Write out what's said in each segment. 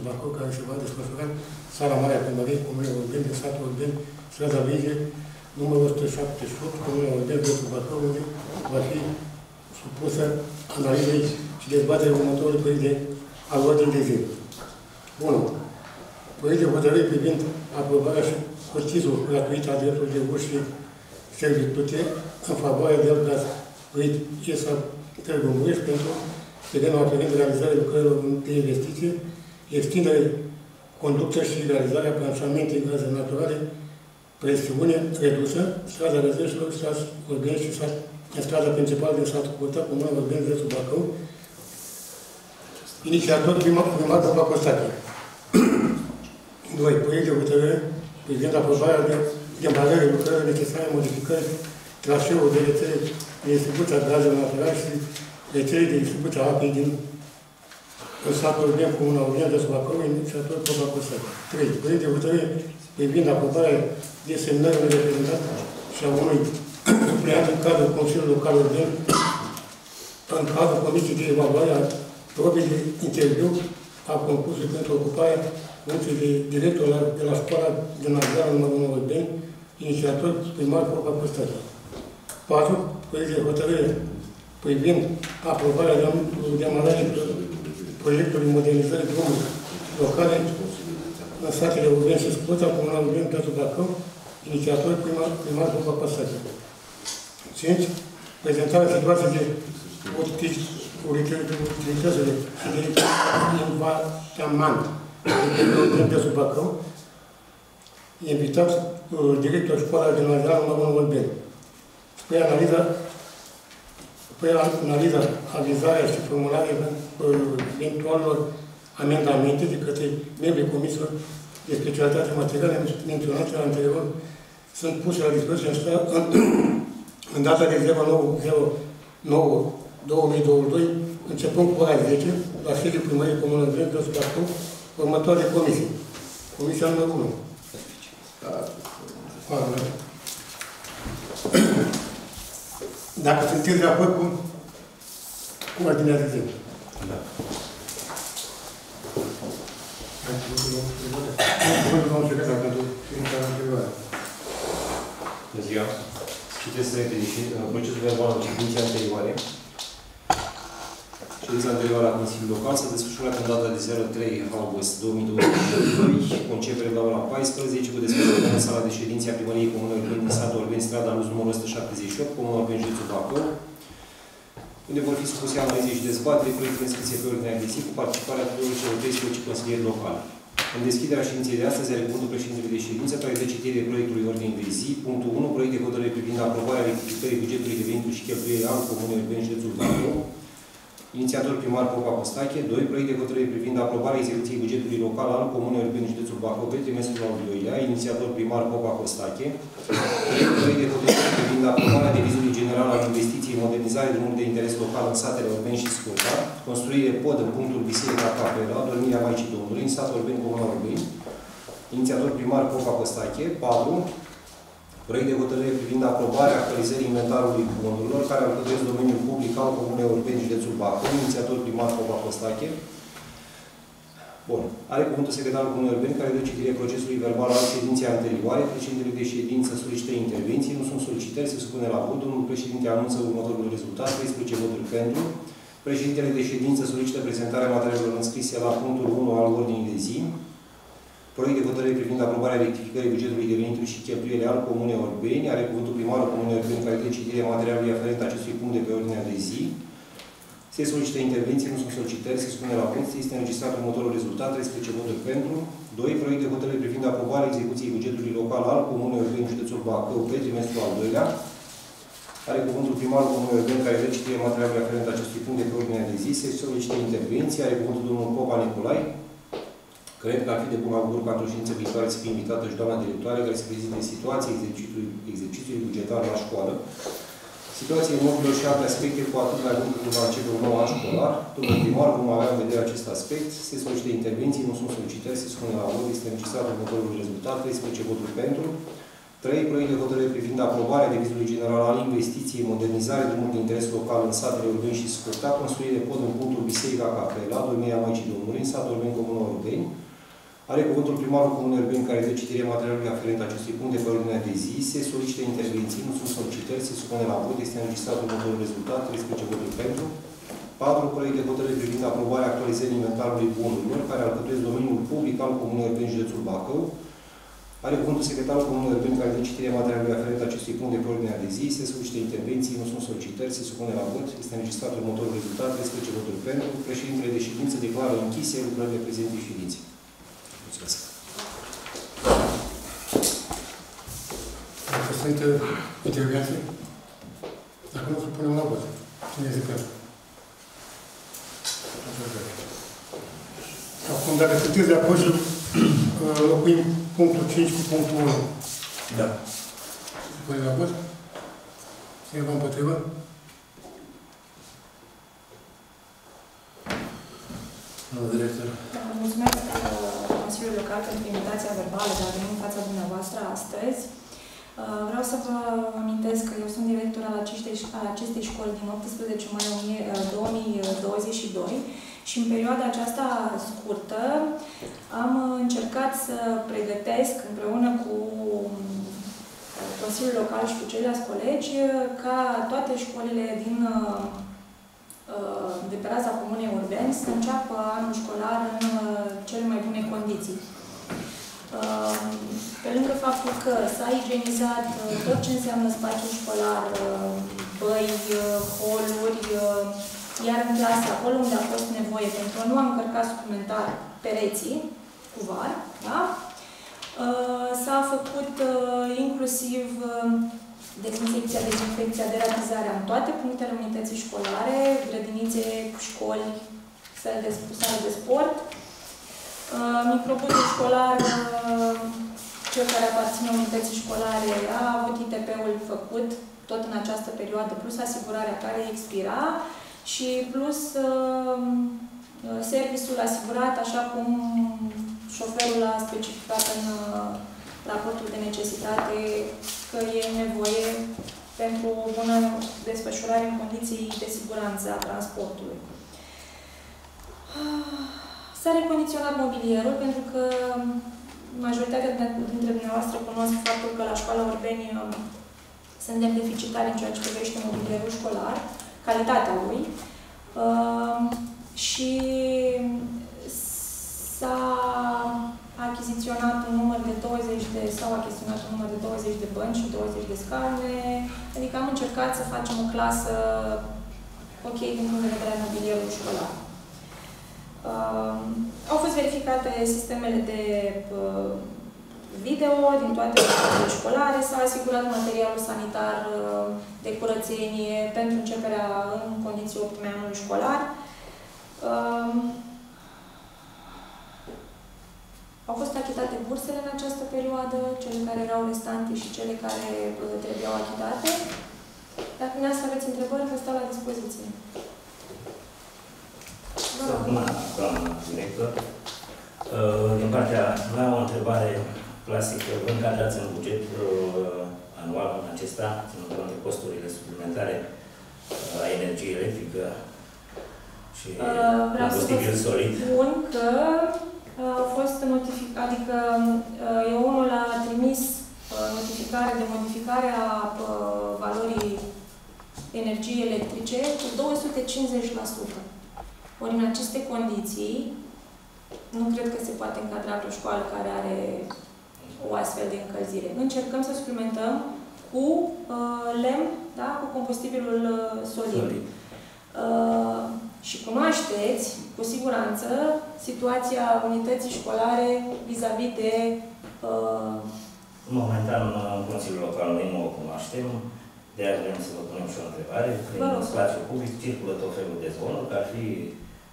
Urban, prețul Bacău, care se va desfășura în sala mare a primăriei Comunei Urban, din satul Urban, strada Vige, numărul 178, Comunea Urban, prețul Bacău, unde va fi supusă analizei și dezbaterea următorului proiect de al ordinii de zi. 1. Proiect de hotărâri privind aprobarea și cotizul gratuit a dreptului de uși și servitute în favoarea de gaz proiect IESA Târgu Mureș pentru terenul aferent realizarea lucrărilor de investiție, extindere, conductă și realizarea planșamentei gaze naturale, presiune redusă, strada Răzeșilor, strada Urgeni și strada principală din satul Curta, Comuna Urgeni, Zățul Bacău, inițiator primar Papa Costache. 2. Proiect de hotărâre privind aprobarea de demarării lucrării necesare modificări traseul de rețele de distribuție a gazelor naturale și rețele de distribuție a apei din în satul Urgen, Comuna Urgen de Subacău, inițiator Popa Cosăr. 3. Proiect de hotărâre privind aprobarea de semnării reprezentant și a unui supleant în cadrul Consiliului Local Urgen în cadrul Comisiei de Evaluare a probii de interviu a concursului pentru ocuparea funcției de director la, de la școala din Ardeal numărul 9 Urgen, inițiator primar Popa Cosăr. 4. Proiect de hotărâre privind aprobarea demarării proiectului modernizării drumului locale în satele Urben și Scuța, Comunal Urben, Piatul Bacău, inițiator primar, primar Popa Păsate. 5. Prezentarea situației de utilitățile și de invatament de sub Bacău, invitat director școala din Națională Mămânul Urben pe analiza, pe analiza, avizarea și formularea eventualelor amendamente de către membrii Comisiilor de Specialitate Materiale menționate la anterior sunt puse la dispoziție în, în data de 09 2022, începând cu ora 10, la sediul primării Comună Vrem, de Bacău, următoare comisii. Comisia numărul 1. Da. Dacă sunteți de acord cu, cu ordinea de zi. Da. Bună ziua! Citesc procesul verbal al ședinței anterioare. Ședința anterioară a Consiliului Local s-a desfășurat în data de 03 august 2022, concepere la ora 14, cu desfășurare în sala de ședințe a Primăriei Comunei Urban din satul Urban, strada Luz numărul 178, Comuna Urban, județul Bacău, unde vor fi supuse analize și dezbatere proiectele înscrise pe ordinea de zi cu participarea tuturor celor 13 consilieri locali. În deschiderea ședinței de astăzi are cuvântul președintele de ședință care de citire proiectului ordinii de zi. Punctul 1. Proiect de hotărâre privind aprobarea rectificării bugetului de venituri și cheltuieli al Comunei Urban, județul Bacău, Inițiator primar Popa Costache. 2. Proiect de hotărâre privind aprobarea execuției bugetului local al Comunei Urban județul Bacău pe trimestrul al doilea. Inițiator primar Popa Costache. 3. Proiect de hotărâre privind aprobarea devizului general al investiției modernizare drumuri de interes local în satele Urban și Scurta. Construire pod în punctul Biserica Capela, Dormirea Maicii Domnului, în satul Urban, Comuna Urban. Inițiator primar Popa Costache. 4 proiect de hotărâre privind aprobarea actualizării inventarului bunurilor care alcătuiesc domeniul public al Comunei Europene județul Bacău, inițiator primar Popa Costache. Bun. Are cuvântul secretarul Comunei Europene care dă citire procesului verbal al ședinței anterioare. Președintele de ședință solicită intervenții, nu sunt solicitări, se supune la vot. Domnul președinte anunță următorul rezultat, 13 voturi pentru. Președintele de ședință solicită prezentarea materialelor înscrise la punctul 1 al ordinii de zi. Proiect de hotărâre privind aprobarea rectificării bugetului de venituri și cheltuieli al Comunei Orbeni. Are cuvântul primarul Comunei Orbeni care dă citire materialului aferent acestui punct de pe ordinea de zi. Se solicită intervenții, nu sunt solicitări, se spune la punct, este înregistrat următorul rezultat, 13 voturi pentru. 2. Proiect de hotărâre privind aprobarea execuției bugetului local al Comunei Orbeni, județul Bacău, pe trimestrul al doilea. Are cuvântul primarul Comunei Orbeni care dă citire materialului aferent acestui punct de pe ordinea de zi. Se solicită intervenții. Are cuvântul domnul Popa Nicolai. Cred că ar fi de bun augur ca într-o ședință viitoare să fie invitată și doamna directoare care să prezinte situația exercițiului, exercițiului bugetar la școală, situația imobilă și alte aspecte cu atât mai mult cât va începe un nou an școlar. Domnul primar vom avea în vedere acest aspect. Se solicită intervenții, nu sunt solicitări, se spune la vot, este înregistrat următorul rezultat, 13 voturi pentru. 3. Proiect de hotărâre privind aprobarea devizului general al investiției modernizare drumuri de interes local în satele Urbeni și Scurta, construire pod în punctul Biserica Caprela, Dormirea Maicii Domnului, în satul Urbeni, Comună Urbeni. Are cuvântul primarul Comunei Urbeni care dă citire materialului aferent acestui punct de pe ordinea de zi. Se solicită intervenții, nu sunt solicitări, se supune la vot, este înregistrat următorul rezultat, 13 voturi pentru. 4. Proiect de hotărâre privind aprobarea actualizării inventarului bunurilor care alcătuiesc domeniul public al Comunei Urbeni județul Bacău. Are cuvântul secretarul Comunei Urbeni care dă citire materialului aferent acestui punct de pe ordinea de zi. Se solicită intervenții, nu sunt solicitări, se supune la vot. Este înregistrat următorul rezultat, 13 voturi pentru. Președintele de ședință declară închise lucrările prezentei ședinței. Mulțumesc. Dacă sunt uh, intervenții, dacă nu, să punem la vot. Cine zice pentru? Acum, dacă sunteți de acord, să uh, locuim punctul 5 cu punctul 1. Da. Se pune la vot? Cineva împotrivă? Domnul director. Da, mulțumesc uh, Consiliul Local pentru invitația verbală de a veni în fața dumneavoastră astăzi. Uh, Vreau să vă amintesc că eu sunt director al acestei, al acestei școli din 18 mai 2022 și în perioada aceasta scurtă am încercat să pregătesc împreună cu Consiliul Local și cu ceilalți colegi ca toate școlile din de pe raza Comunei Urbeni să înceapă anul școlar în cele mai bune condiții. Pe lângă faptul că s-a igienizat tot ce înseamnă spațiu școlar, băi, holuri, iar în clasă, acolo unde a fost nevoie pentru a nu a încărcat suplimentar pereții cu var, da? s-a făcut inclusiv dezinfecția, dezinfecția, deratizarea în toate punctele unității școlare, grădinițe, școli, sale de, sale de sport. Microbuzul școlar, cel care aparține unității școlare, a avut ITP-ul făcut tot în această perioadă, plus asigurarea care expira și plus serviciul asigurat, așa cum șoferul a specificat în raportul de necesitate că e nevoie pentru o bună desfășurare în condiții de siguranță a transportului. S-a recondiționat mobilierul pentru că majoritatea dintre dumneavoastră cunosc faptul că la școala Urbeni suntem deficitari în ceea ce privește mobilierul școlar, calitatea lui. Și s-a achiziționat un număr de 20 de, sau achiziționat un număr de 20 de bănci și 20 de scaune, adică am încercat să facem o clasă ok din punct de vedere al mobilierului școlar. Uh, au fost verificate sistemele de uh, video din toate școlile școlare, s-a asigurat materialul sanitar uh, de curățenie pentru începerea în condiții optime anului școlar. Uh, au fost achitate bursele în această perioadă, cele care erau restante și cele care uh, trebuiau achitate. Dacă nu aveți întrebări, vă stau la dispoziție. Bună, doamnă director. Uh, din partea mea, o întrebare clasică. Vă încadrați în buget uh, anual în acesta, ținând cont de costurile suplimentare la energie electrică și combustibil solid? Spun că au fost notificat, adică eu a trimis notificare de modificare a valorii energiei electrice cu 250%. Ori în aceste condiții, nu cred că se poate încadra pe o școală care are o astfel de încălzire. Încercăm să suplimentăm cu uh, lemn, da? cu combustibilul uh, solid. solid. Uh, și cunoașteți, cu siguranță, situația unității școlare vis-a-vis -vis de... Uh... Momentan, în Consiliul Local, noi nu o cunoaștem. De aia vrem să vă punem și o întrebare. În spațiu public circulă tot felul de zvonuri, că ar fi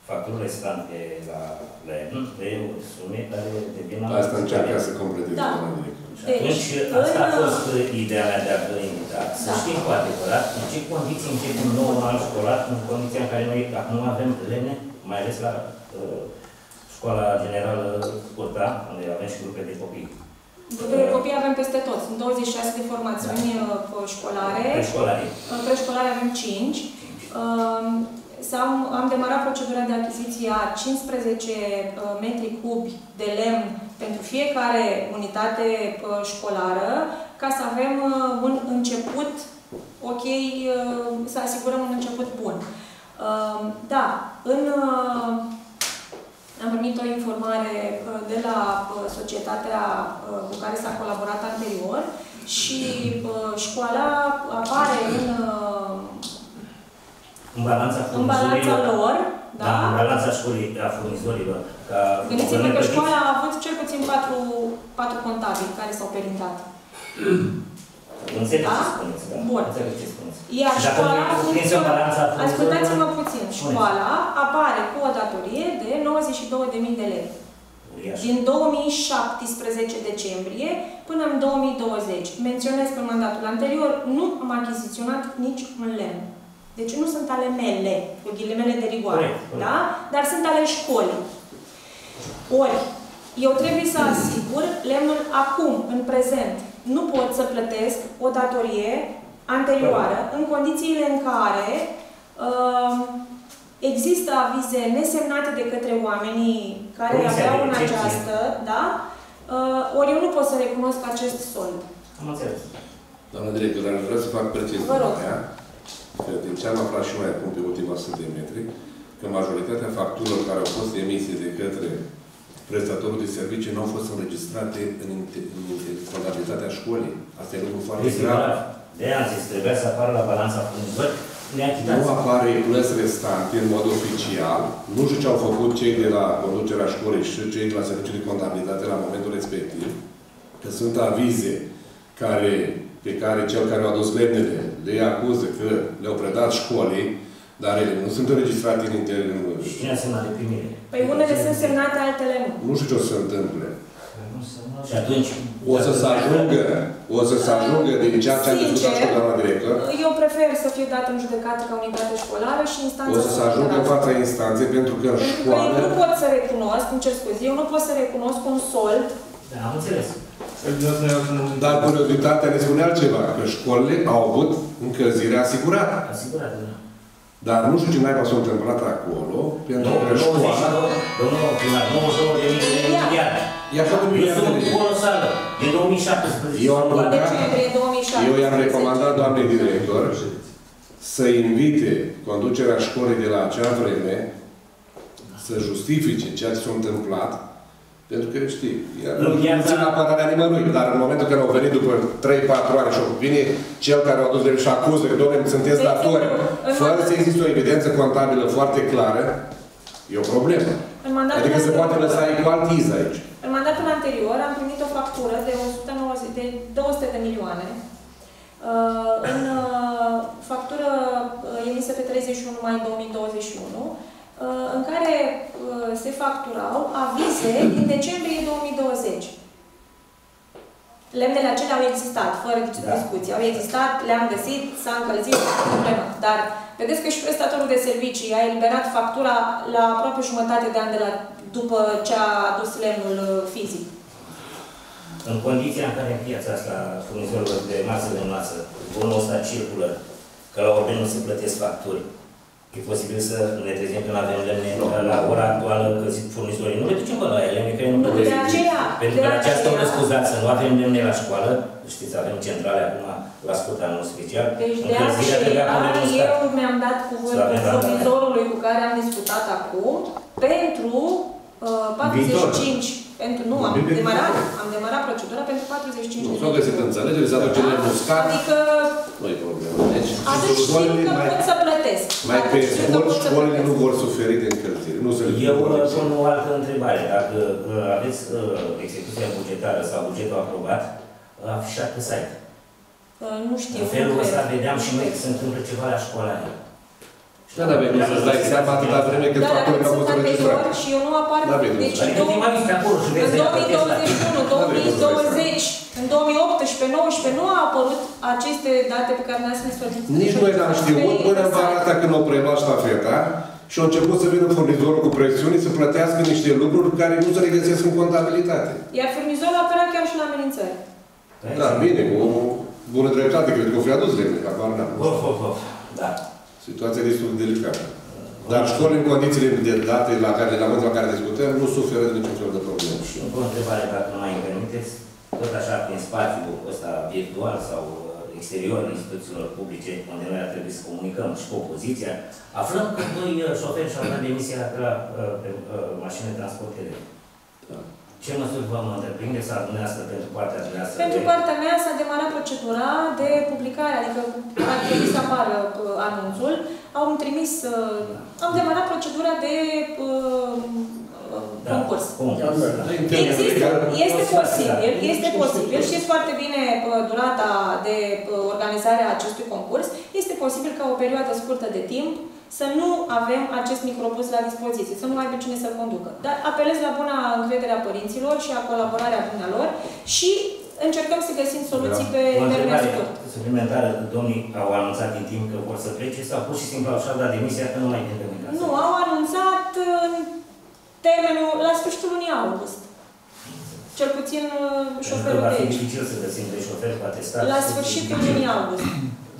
facturi restante la lemn, de sume care devin... Asta încearcă să completeze da. Deci, asta a fost ideea mea de a vă invita. Să da. știm cu adevărat în ce condiții începem nou an școlar, în condiția în care noi acum avem lemne, mai ales la uh, școala generală Curta, unde avem și grupe de copii. Copii avem peste tot. Sunt 26 de formațiuni uh, școlare. Preșcolarii. În preșcolare avem 5. Am, am demarat procedura de achiziție a 15 uh, metri cubi de lemn pentru fiecare unitate uh, școlară, ca să avem uh, un început ok, să asigurăm un început bun. Da, în, am primit o informare de la societatea cu care s-a colaborat anterior și școala apare în în balanța în balanța lor, da? da? în balanța școlii, a furnizorilor. Ca Gândiți-vă că școala a avut cel puțin patru, patru contabili care s-au perintat. Înțeleg da? ce spuneți, da. Bun. Înțeleg ce spuneți. Iar și școala funcționează... Ascultați-mă puțin. Școala apare cu o datorie de 92.000 de lei. Uriaș. Din 2017 decembrie până în 2020. Menționez că în mandatul anterior nu am achiziționat nici un lemn. Deci nu sunt ale mele, cu ghilimele de rigoare, da? Dar sunt ale școlii. Ori, eu trebuie să asigur lemnul acum, în prezent. Nu pot să plătesc o datorie anterioară, în condițiile în care uh, există avize nesemnate de către oamenii care Comisia aveau în această, da? Uh, ori eu nu pot să recunosc acest sold. Am înțeles. Doamna director, dar vreau să fac precizarea că din ce am aflat și mai acum pe ultima 100 de metri, că majoritatea facturilor care au fost emise de către prestatorul de servicii nu au fost înregistrate în, în contabilitatea școlii. Asta e lucru foarte grav. De aia am zis, trebuia să apară la balanța furnizori nu apare plăți restante în mod oficial. Nu știu ce au făcut cei de la conducerea școlii și cei de la serviciul de contabilitate la momentul respectiv. Că sunt avize care pe care cel care a adus lemnele le acuză că le-au predat școlii, dar ele nu sunt înregistrate în interiorul. Cine a semnat de primire? Păi unele sunt semnate, altele nu. Nu știu ce o să se întâmple. Și atunci... O să se ajungă, o să se ajungă din ceea ce a discutat cu doamna director. Eu prefer să fiu dat în judecată ca unitate școlară și instanța O să se ajungă în fața instanței pentru că în școală... Că eu nu pot să recunosc, îmi cer scuze, eu nu pot să recunosc un sold. Da, am înțeles. Dar curiozitatea ne spune altceva, că școlile au avut încălzire asigurată. Asigurată, da. Dar nu știu ce naiba s-a întâmplat acolo, pentru că școala... Domnul primar, 92 de mii de miliarde. I-a făcut miliarde de colosală, din 2017. Eu am rugat, eu i-am recomandat doamnei director să invite conducerea școlii de la acea vreme să justifice ceea ce s-a întâmplat pentru că știi, nu țin apărarea nimănui, dar în momentul când au venit după 3-4 ani și vine cel care a adus de și acuză că, doamne, sunteți datori, fără să există o evidență contabilă foarte clară, e o problemă. Adică se poate lăsa egal tiz aici. În mandatul anterior am primit o factură de, 190, de 200 de milioane uh, în uh, factură uh, emisă pe 31 mai 2021 Uh, în care uh, se facturau avize din decembrie 2020. Lemnele acelea au existat, fără da. discuție. Au existat, le-am găsit, s-a încălzit, problemă. Dar vedeți că și prestatorul de servicii a eliberat factura la aproape jumătate de an de la, după ce a adus lemnul uh, fizic. În condiția în care în piața asta furnizorilor de masă de masă, bunul ăsta circulă, că la urmă nu se plătesc facturi, E posibil să ne trezim când avem lemne la ora actuală, că zic furnizorii, nu le ducem pe la ele, lemne care nu nu, de aceea, Pentru că aceasta o răscuzat să nu avem lemne la școală, știți, avem centrale acum la scurt anul special. Deci de aceea eu mi-am dat cuvântul furnizorului cu care am discutat acum pentru uh, 45 pentru, nu, am demarat, am demarat procedura pentru 45 Nu, s-au găsit înțelegere, s-a duce lemnul uscat. Adică... Nu e problemă. Deci, atunci știm că mai, pot să plătesc. Mai pe scurt, școlile nu vor suferi de încălzire. Nu se le Eu pun o altă întrebare. Dacă uh, aveți uh, execuția bugetară sau bugetul aprobat, afișat pe site. Uh, nu știu. În felul ăsta vedeam și noi că se întâmplă ceva la școala aia. Da, da, bine, să-ți dai seama atâta vreme cât da, factorii nu au fost înregistrate. și eu nu apar. Da, bine, deci în, în 2021, 2020, în 2018, 19 nu au apărut aceste date pe care ne-ați spus. Nici noi n-am știut până în vara asta când o preluat ștafeta și au început să vină furnizorul cu presiuni să plătească niște lucruri care nu se regăsesc în contabilitate. Iar furnizorul apărea chiar și la amenințări. Da, bine, cu o bună dreptate, cred că o fi adus lemne, că apar n-am. Of, of, of. Da. Situația destul de delicată. Dar școli în condițiile de date la care, la momentul la care discutăm, nu suferă de niciun fel de problemă. Și încă o întrebare, dacă nu mai îmi permiteți, tot așa prin spațiul ăsta virtual sau uh, exterior în instituțiilor publice, unde noi ar trebui să comunicăm și cu opoziția, aflăm că doi uh, șoferi și-au dat demisia la uh, pe uh, mașini de transport electric. Da. Ce măsuri vom întreprinde sau dumneavoastră pentru partea dumneavoastră? Pentru de- partea mea s-a demarat procedura de publicare, adică ar trebui să apară uh, anunțul. Au trimis, uh, am demarat procedura de uh, uh, Da, concurs. Concurs, da. Există, este O să- posibil, da. este posibil, știți foarte bine uh, durata de uh, organizare a acestui concurs, este posibil ca o perioadă scurtă de timp să nu avem acest microbus la dispoziție, să nu aibă cine să-l conducă. Dar apelez la buna încredere a părinților și a colaborarea dumnealor și încercăm să găsim soluții pe O termen întrebare scurt. suplimentară. Domnii au anunțat din timp că vor să plece sau pur și simplu și-au dat demisia că nu mai vin în casă? Nu, au anunțat în termenul, la sfârșitul lunii august. Cel puțin uh, Pentru că șoferul va de fi aici. dificil să găsim de șofer cu atestat. La sfârșitul lunii august.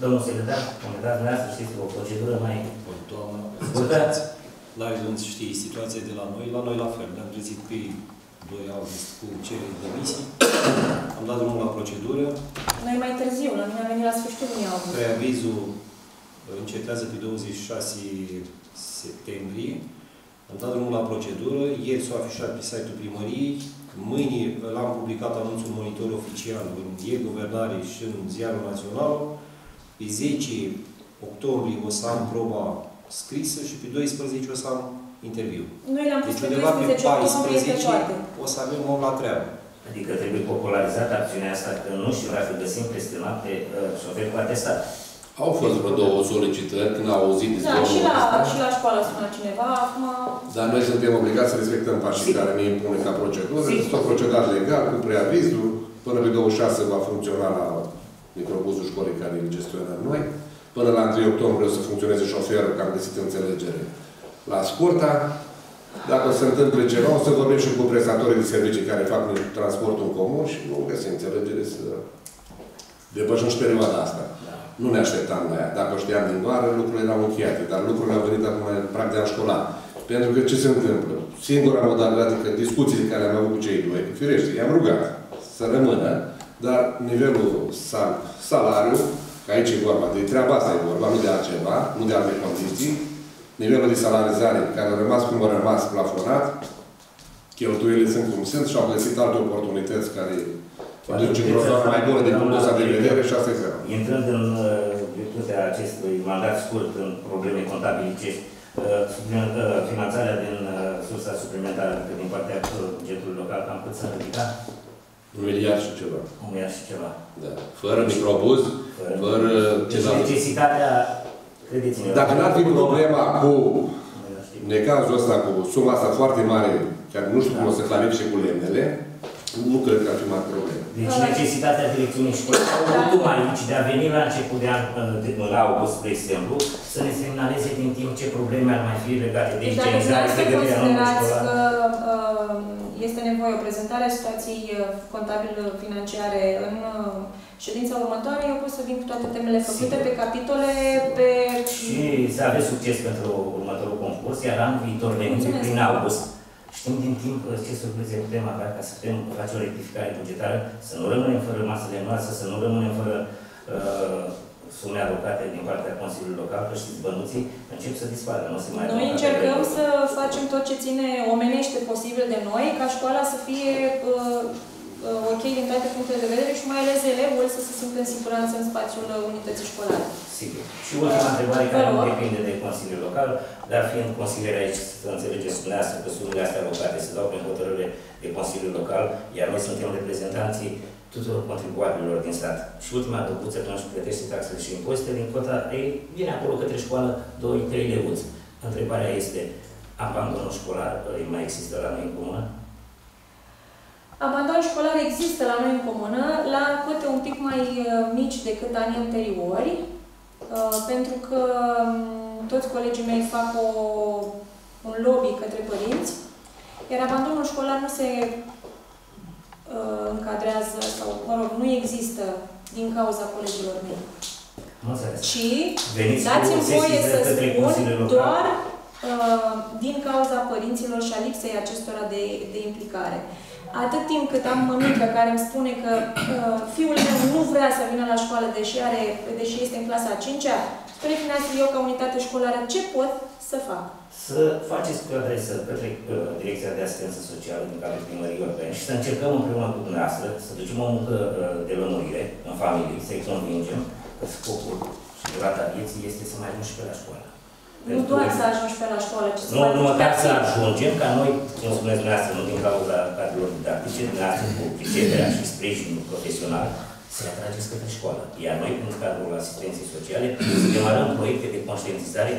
Domnul secretar, comentați dumneavoastră, știți, o procedură mai... Doamna, Scurtați. la Izunț știi situația de la noi, la noi la fel. Ne-am trezit pe 2 august cu cereri de demisii. Am dat drumul la procedură. Noi mai târziu, la mine a venit la sfârșitul lunii august. Preavizul încetează pe 26 septembrie. Am dat drumul la procedură. Ieri s-a afișat pe site-ul primăriei. Mâine l-am publicat anunțul monitor oficial în e-guvernare și în Ziarul Național. Pe 10 octombrie o să am proba scrisă și pe 12 o să am interviu. Noi le-am pus Deci pe undeva pe 12 octombrie pe 14 toate. o să avem om la treabă. Adică trebuie popularizată acțiunea asta, că nu știu dacă găsim peste noapte uh, șoferi cu atestat. Au fost vreo două solicitări când au auzit Da, zborul și la, ăsta. și la școală sună cineva, acum... Dar noi suntem obligați să respectăm pașii Sigur. care ne impune ca procedură. Sigur. Este o procedură legal, cu preavizul. Până pe 26 va funcționa la microbuzul școlii care îl gestionăm noi. Până la 1 octombrie o să funcționeze șoferul, că am găsit înțelegere la scurta. Dacă se întâmplă ceva, o să vorbim și cu prestatorii de servicii care fac transportul în comun și vom găsi înțelegere să depășim și perioada asta. Nu ne așteptam la ea. Dacă o știam din vară, lucrurile erau încheiate, dar lucrurile au venit acum în prag de an școlar. Pentru că ce se întâmplă? Singura modalitate, că discuțiile care am avut cu cei doi, firește, i-am rugat să rămână, dar nivelul sal, salariu, că aici e vorba de treaba asta e vorba, nu de altceva, nu de alte condiții, nivelul de salarizare care a rămas cum a rămas plafonat, cheltuielile sunt cum sunt și au găsit alte oportunități care duc într-o zonă mai bună din punctul ăsta de vedere și asta e zero. Intrând în uh, virtutea acestui mandat scurt în probleme contabilicești, uh, supliment- uh, finanțarea din uh, sursa suplimentară adică din partea uh, bugetului local, cam cât s-a ridicat? Un miliard și ceva. Un miliard și ceva. Da. Fără microbuz, fără ce Deci s-a necesitatea, credeți-mă... Dacă n-ar fi problema cu Nu știu. necazul ăsta, cu suma asta foarte mare, care nu știu cum o să clarifice cu lemnele, nu cred că ar fi mare problemă. Deci necesitatea direcțiunii școlii sau Da. tu aici de a veni la început de an, în- de- în august, spre exemplu, să ne semnaleze din timp ce probleme ar mai fi legate de Deci dacă igienizare, dumneavoastră pregătirea noului considerați școlar. că uh, este nevoie o prezentare a situației uh, contabil-financiare în uh, ședința următoare, eu pot să vin cu toate temele făcute Sigur. pe capitole, pe... Și să aveți succes pentru următorul concurs, iar anul viitor venind Mulțumesc. prin august, știm din timp uh, ce surprize putem avea ca să putem face o rectificare bugetară, să nu rămânem fără masă de masă, să nu rămânem fără uh, sume alocate din partea Consiliului Local, că știți, bănuții încep să dispară, nu se mai Noi alocă încercăm de- să facem tot ce ține omenește posibil de noi, ca școala să fie uh, uh, ok din toate punctele de vedere și mai ales elevul să se simtă în siguranță în spațiul uh, unității școlare. Sigur. Și ultima întrebare Vă care nu rog. depinde de Consiliul Local, dar fiind consiliere aici, să înțelegeți dumneavoastră că sumele astea alocate se dau prin hotărâre de Consiliul Local, iar noi suntem reprezentanții tuturor contribuabililor din stat. Și ultima dăbuță, când își plătește taxele și impozite, din cota ei vine acolo către școală 2-3 leuți. Întrebarea este, abandonul școlar îi mai există la noi în comună? Abandon școlar există la noi în comună, la cote un pic mai uh, mici decât anii anteriori, Uh, pentru că um, toți colegii mei fac o, un lobby către părinți, iar abandonul școlar nu se uh, încadrează sau, mă rog, nu există din cauza colegilor mei. Nu înțeles. Ci Veniți cu dați-mi voie sesizări să către spun Consiliul Local? doar uh, din cauza părinților și a lipsei acestora de, de implicare. Atât timp cât am mămică care îmi spune că uh, fiul meu nu vrea să vină la școală deși, are, deși este în clasa a 5-a, spre finanțe eu ca unitate școlară, ce pot să fac? Să faceți cu adresă către uh, Direcția de Asistență Socială din cadrul primăriei europene și să încercăm împreună cu dumneavoastră să ducem o muncă uh, de lămurire în familie, să-i convingem că scopul și durata vieții este să mai ajungi și pe la școală. Nu Pentru doar că- să ajungi pe la școală, ci să Nu, mai nu ajungi măcar pe să activ. ajungem ca noi, cum spuneți dumneavoastră, nu din cauza cadrelor didactice, dumneavoastră cu priceperea și sprijinul profesional, să le atrageți către școală. Iar noi, în cadrul asistenței sociale, să demarăm proiecte de conștientizare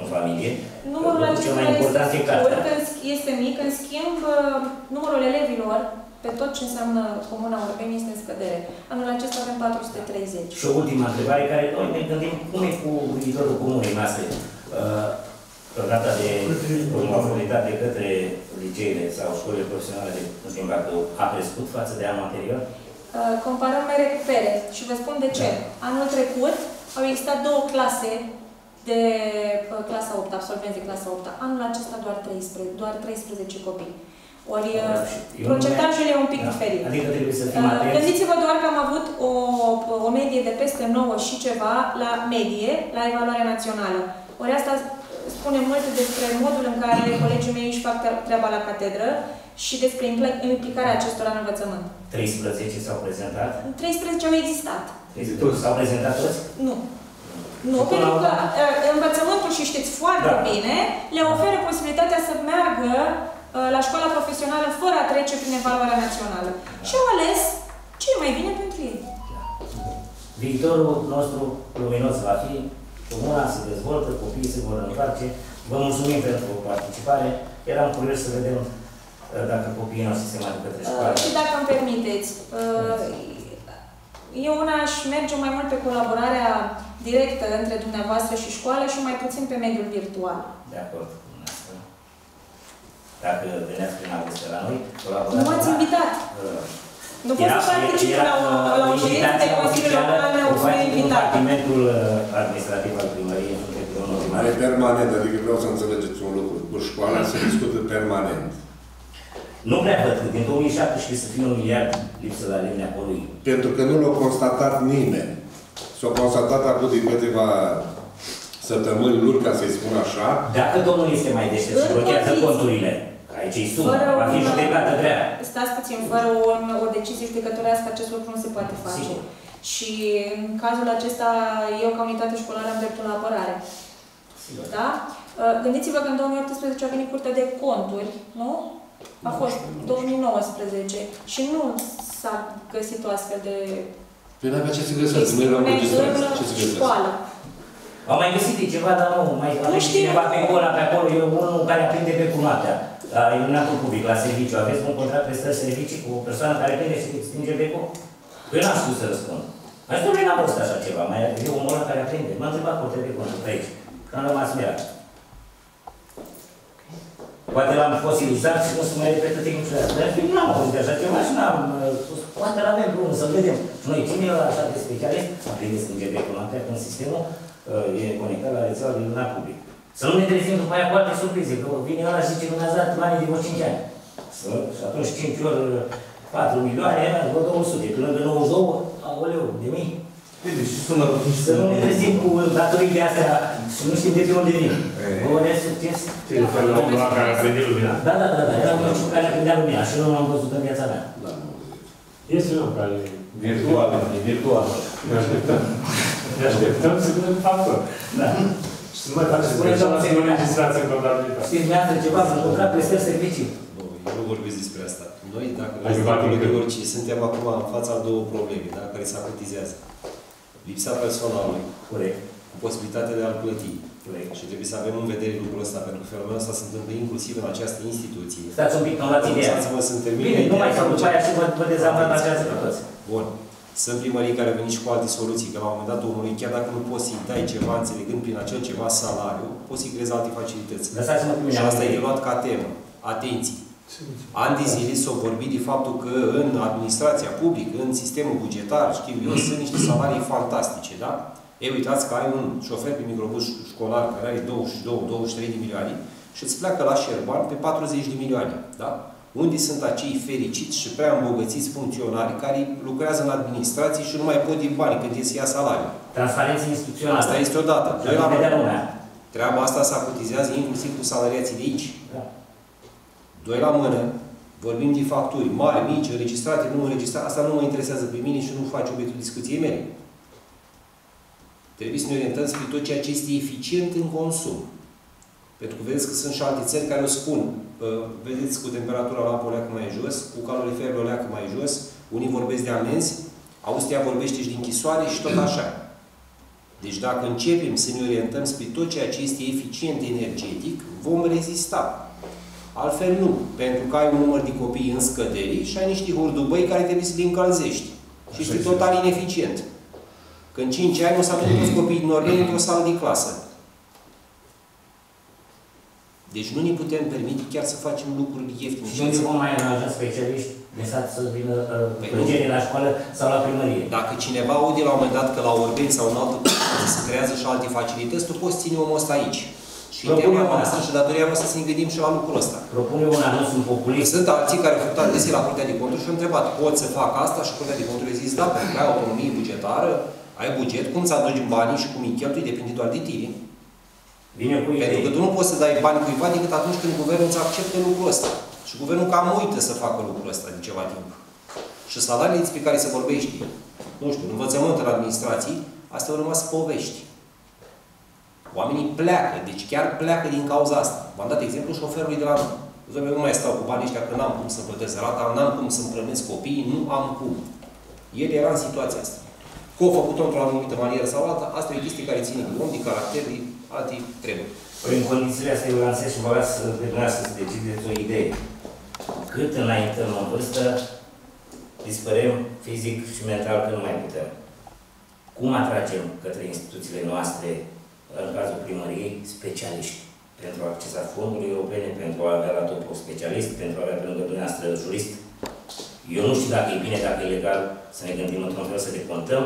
în familie. Numărul Cel acesta mai important este e cartea. scurt, în sch- este mic, în schimb, uh, numărul elevilor pe tot ce înseamnă Comuna Urbeni este în scădere. Anul acesta avem 430. Și o ultimă întrebare, care noi ne gândim cum e cu viitorul comunei noastre. Uh, Data de mobilitate către liceele sau școlile profesionale de din Bacău a crescut față de anul anterior? Uh, Comparăm mere cu pere și vă spun de ce. Anul trecut au existat două clase de uh, clasa 8, absolvenți de clasa 8. Anul acesta doar 13, doar 13 copii. Ori uh, Eu procentajul e un pic Da. diferit. Adică trebuie să fim Uh, atenți. Gândiți-vă doar că am avut o, o medie de peste 9 și ceva la medie, la evaluarea națională. Ori asta spune mult despre modul în care colegii mei își fac treaba la catedră și despre impl- implicarea acestora în învățământ. 13 s-au prezentat. 13 au existat. 13 s-au prezentat toți? Nu. Nu, Până pentru la că urmă- uh, învățământul, și știți foarte Da. bine, le oferă posibilitatea să meargă uh, la școala profesională fără a trece prin evaluarea națională. Și au ales ce e mai bine pentru ei. Viitorul nostru luminos va fi, comuna se dezvoltă, copiii se vor întoarce. Vă mulțumim pentru participare. Eram curios să vedem uh, dacă copiii noștri se mai duc către școală. Uh, Și dacă îmi permiteți, uh, eu una aș merge mai mult pe colaborarea directă între dumneavoastră și școală și mai puțin pe mediul virtual. De acord cu dumneavoastră. Dacă veneați prin august la noi, colaborați. Nu m-ați invitat. Uh, Nu pot să era- particip era, la o, uh, la o ședință de invitația Consiliul oficială Local meu o fără face invitat. Departamentul uh, administrativ al primăriei în frunte cu domnul primar. Are permanent, adică vreau să înțelegeți un lucru. Cu școala se discută permanent. Nu prea văd că din 2017 să fie un miliard lipsă la linia acolo. Pentru că nu l-a constatat nimeni. S-a constatat acum de câteva săptămâni, luni, ca să-i spun așa, Dacă domnul este mai deștept și În blochează condiții. conturile, aici îi sumă, Fără va fi un- judecată grea. Stați puțin, fără o, o decizie judecătorească acest lucru nu se poate face. Sigur. Și în cazul acesta, eu ca unitate școlară am dreptul la apărare. Sigur. Da? Uh, Gândiți-vă că în 2018 a venit Curtea de Conturi, nu? A fost 2019 și nu s-a găsit o astfel de Păi n-avea ce să găsească, nu erau chestiune registrați. în Ce să găsească? școală. Am mai găsit de ceva, dar nu, mai Nu avem știu. cineva pe gola pe acolo, e unul care aprinde pe cu noaptea, la iluminatul public, la serviciu. Aveți un contract prestări servicii cu o persoană care prinde și stinge becul? Eu n-am știut să răspund. Mai spune, n-am văzut așa ceva, mai e omul ăla care aprinde. M-a întrebat curtea de conturi pe aici, că am rămas mirat. Poate l-am fosilizat și nu se mai repetă tehnicul ăsta. Dar eu n-am auzit de așa ceva și n-am uh, spus, poate l-avem drumul să vedem. Și noi, cine e ăla așa de specialist? Aprinde să începe cu noaptea când sistemul uh, e conectat la rețeaua de luminat public. Să nu ne trezim după aia cu alte surprize, că vine ăla și zice, nu mi-ați dat banii de vreo 5 ani. Să, și atunci 5 ori uh, 4 milioane, vreo 200, până de 92, aoleu, de mii. Bine, și sună Să nu ne trezim cu datoriile astea și nu știm de pe unde vin. Vă urez succes. Ce de fel la omul ăla care a prinde lumina? Da, da, da, da, era un lucru care prindea lumina și nu l-am văzut în viața mea. Da, nu. Este un om care e virtual, e virtual. Ne așteptăm. Ne așteptăm să vedem factor. Da. Și să mai faceți Spune, greșeala doamna să nu secretar. registrați în contabilitate. Știți dumneavoastră ceva, vă contract prestări servicii. Nu, eu nu vorbesc despre asta. Noi, dacă Ai vreți privat dincolo de încât- orice, suntem acum în fața a două probleme, da, care se acutizează. Lipsa personalului, Corect, cu posibilitatea de a-l plăti. Corect. Și trebuie să avem în vedere lucrul ăsta, pentru că fenomenul ăsta se întâmplă inclusiv în această instituție. Stați un pic, nu luați ideea. Lăsați-mă să-mi termin. Bine, nu mai ideea. fac după aia și vă, vă dezavantajează pe toți. Bun. Sunt primării care au venit și cu alte soluții, că la un moment dat omului, chiar dacă nu poți să-i dai ceva, înțelegând prin acel ceva salariu, poți să-i creezi alte facilități. Lăsați-mă pe mine. Și asta e luat ca temă. Atenție! Ani de zile s-au vorbit de faptul că în administrația publică, în sistemul bugetar, știu eu, sunt niște salarii fantastice, da? Ei, uitați că ai un șofer pe microbus școlar care are 22-23 de milioane și îți pleacă la Șerban pe 40 de milioane, da? Unde sunt acei fericiți și prea îmbogățiți funcționari care lucrează în administrație și nu mai pot din bani când ies ia salariu? Transparență instituțională. Asta este o dată. Doi la Vedea mână. lumea. Treaba asta se acutizează inclusiv cu salariații de aici. Da. Doi la mână, vorbim de facturi mari, mici, înregistrate, nu înregistrate, asta nu mă interesează pe mine și nu face obiectul discuției mele. Trebuie să ne orientăm spre tot ceea ce este eficient în consum. Pentru că vedeți că sunt și alte țări care o spun, uh, vedeți cu temperatura la apă o leacă mai jos, cu caloriferul o leacă mai jos, unii vorbesc de amenzi, Austria vorbește și de închisoare și tot așa. Deci dacă începem să ne orientăm spre tot ceea ce este eficient energetic, vom rezista. Altfel nu, pentru că ai un număr de copii în scădere și ai niște hurdubăi care trebuie să le încălzești. Și este total ineficient. Că în 5 ani o să avem toți copiii din Orleni într-o sală de clasă. Deci nu ne putem permite chiar să facem lucruri ieftine. Și unde vom mai angaja specialiști de sat să vină Păi uh, plângerii la școală sau la primărie? Dacă cineva aude la un moment dat că la Orbeni sau în altă parte se creează și alte facilități, tu poți ține omul ăsta aici. Și Propun tema eu noastră una. și datoria noastră să ne gândim și la lucrul ăsta. Propun eu un anunț în populist. Sunt alții care au făcut adesea la Curtea de Conturi și au întrebat, pot să fac asta? Și Curtea de Conturi a zis, da, pentru că ai autonomie bugetară, ai buget, cum să aduci banii și cum îi cheltui, depinde doar de tine. Vine cu Pentru că idei. tu nu poți să dai bani cuiva decât atunci când guvernul îți acceptă lucrul ăsta. Și guvernul cam uită să facă lucrul ăsta de ceva timp. Și salariile despre care se vorbește, nu știu, învățământ în administrații, astea au rămas povești. Oamenii pleacă, deci chiar pleacă din cauza asta. V-am dat exemplu șoferului de la noi. Zice, nu mai stau cu banii ăștia că n-am cum să plătesc rata, n-am cum să-mi hrănesc copiii, nu am cum. El era în situația asta. Că o făcut-o într-o anumită manieră sau alta, asta e o chestie care ține de om, de caracter, de alte treburi. Păi, în condițiile astea eu lansez și vă las să pe dumneavoastră să decideți o idee. Cât înaintăm în vârstă, dispărem fizic și mental că nu mai putem. Cum atragem către instituțiile noastre, în cazul primăriei, specialiști pentru a accesa fonduri europene, pentru a avea la top un specialist, pentru a avea pe lângă dumneavoastră jurist? Eu nu știu dacă e bine, dacă e legal, să ne gândim într-un fel să decontăm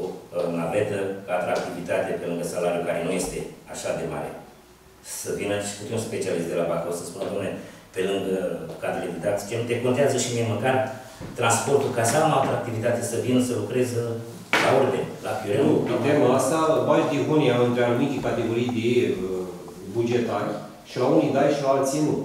o uh, navetă ca atractivitate pe lângă salariul care nu este așa de mare. Să vină și câte un specialist de la Bacău să spună, domnule, pe lângă cadrele didactice, nu te contează și mie măcar transportul ca să am atractivitate să vin să lucrez uh, la orde, la Nu, Piureu. pe tema asta bagi dihonia între anumite categorii de uh, bugetari și la unii dai și la alții nu.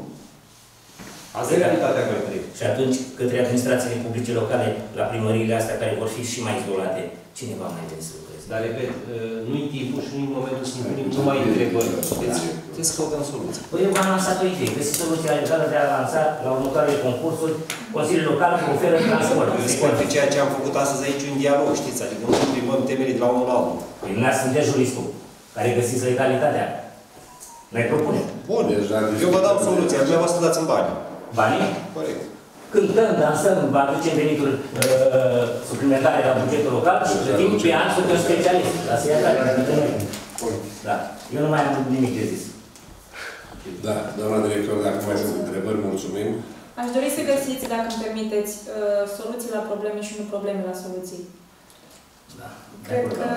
Asta e realitatea care trebuie. Și atunci, către administrațiile publice locale, la primăriile astea care vor fi și mai izolate, cine va mai veni să lucreze? Dar, repet, uh, nu-i timpul și nu-i momentul să ne punem numai întrebări. Deci, trebuie să căutăm soluții. Păi eu v-am lansat o idee. Găsiți soluția legală de a lansa la următoarele concursuri Consiliul Local că oferă transport. Eu sper pe ceea ce am făcut astăzi aici un dialog, știți, adică nu plimbăm temele de la unul la altul. Păi dumneavoastră sunteți juristul care găsiți legalitatea. Noi propunem. Bun, Deja eu vă dau soluția, dumneavoastră dați-mi bani. Banii, Corect. cântăm, dansăm, vă aducem venituri uh, suplimentare la bugetul local și plătim pe an suntem specialiști. La să ia Da. Eu nu mai am nimic de zis. Da, doamna director, dacă mai sunt întrebări, mulțumim. Aș dori să găsiți, dacă îmi permiteți, uh, soluții la probleme și nu probleme la soluții. Da. Cred că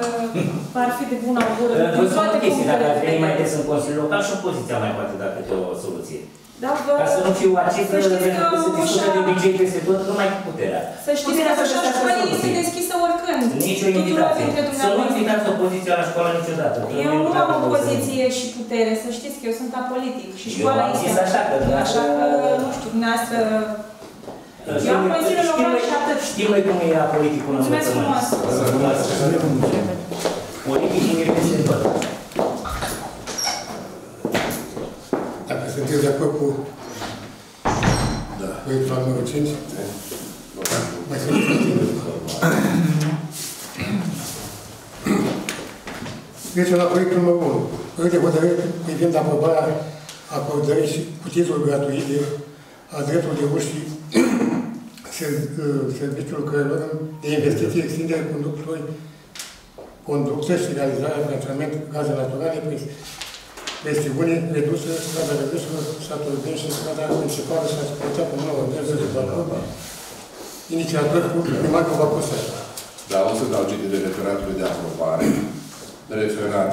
ar fi de bun augur Vă din spun toate o chestie, dacă punctele ar de veni mai vedere. des în Consiliul Local și opoziția mai poate da câte o soluție. Da, vă... Ca să nu fiu acest Să știți că că se discută ușa- de obicei peste tot, numai cu puterea. Să știți Puterea că să așa găsească școalii este soluții. deschisă oricând. Nici o Tuturor invitație. dintre Să nu dumneavoastră. invitați opoziția la școală niciodată. că Eu noi nu am tratăm opoziție și putere, să știți că eu sunt apolitic și Eu școala am zis este așa, că Așa că, dumneavoastră- nu știu, dumneavoastră... Știm- Eu am Consiliul știm Local noi- și atât. Știm noi cum e politicul în Mulțumesc învățământ. Politicul e peste tot. Sunteți de acord cu Da. proiectul al numărul 5, mai sunt Trecem la proiectul numărul 1. Proiect de hotărâre privind aprobarea acordării și cu titluri gratuite a dreptului de uși serviciul lucrărilor de investiții, extindere conductului, conductă și realizarea branșament gaze naturale, presiune redusă, strada Rădășilor, satul Râbin și strada principală și a suportat în nouă verzi de parcurs, inițiator cu primarul Vacusă. Da, o să dau citire referatului de aprobare. Referat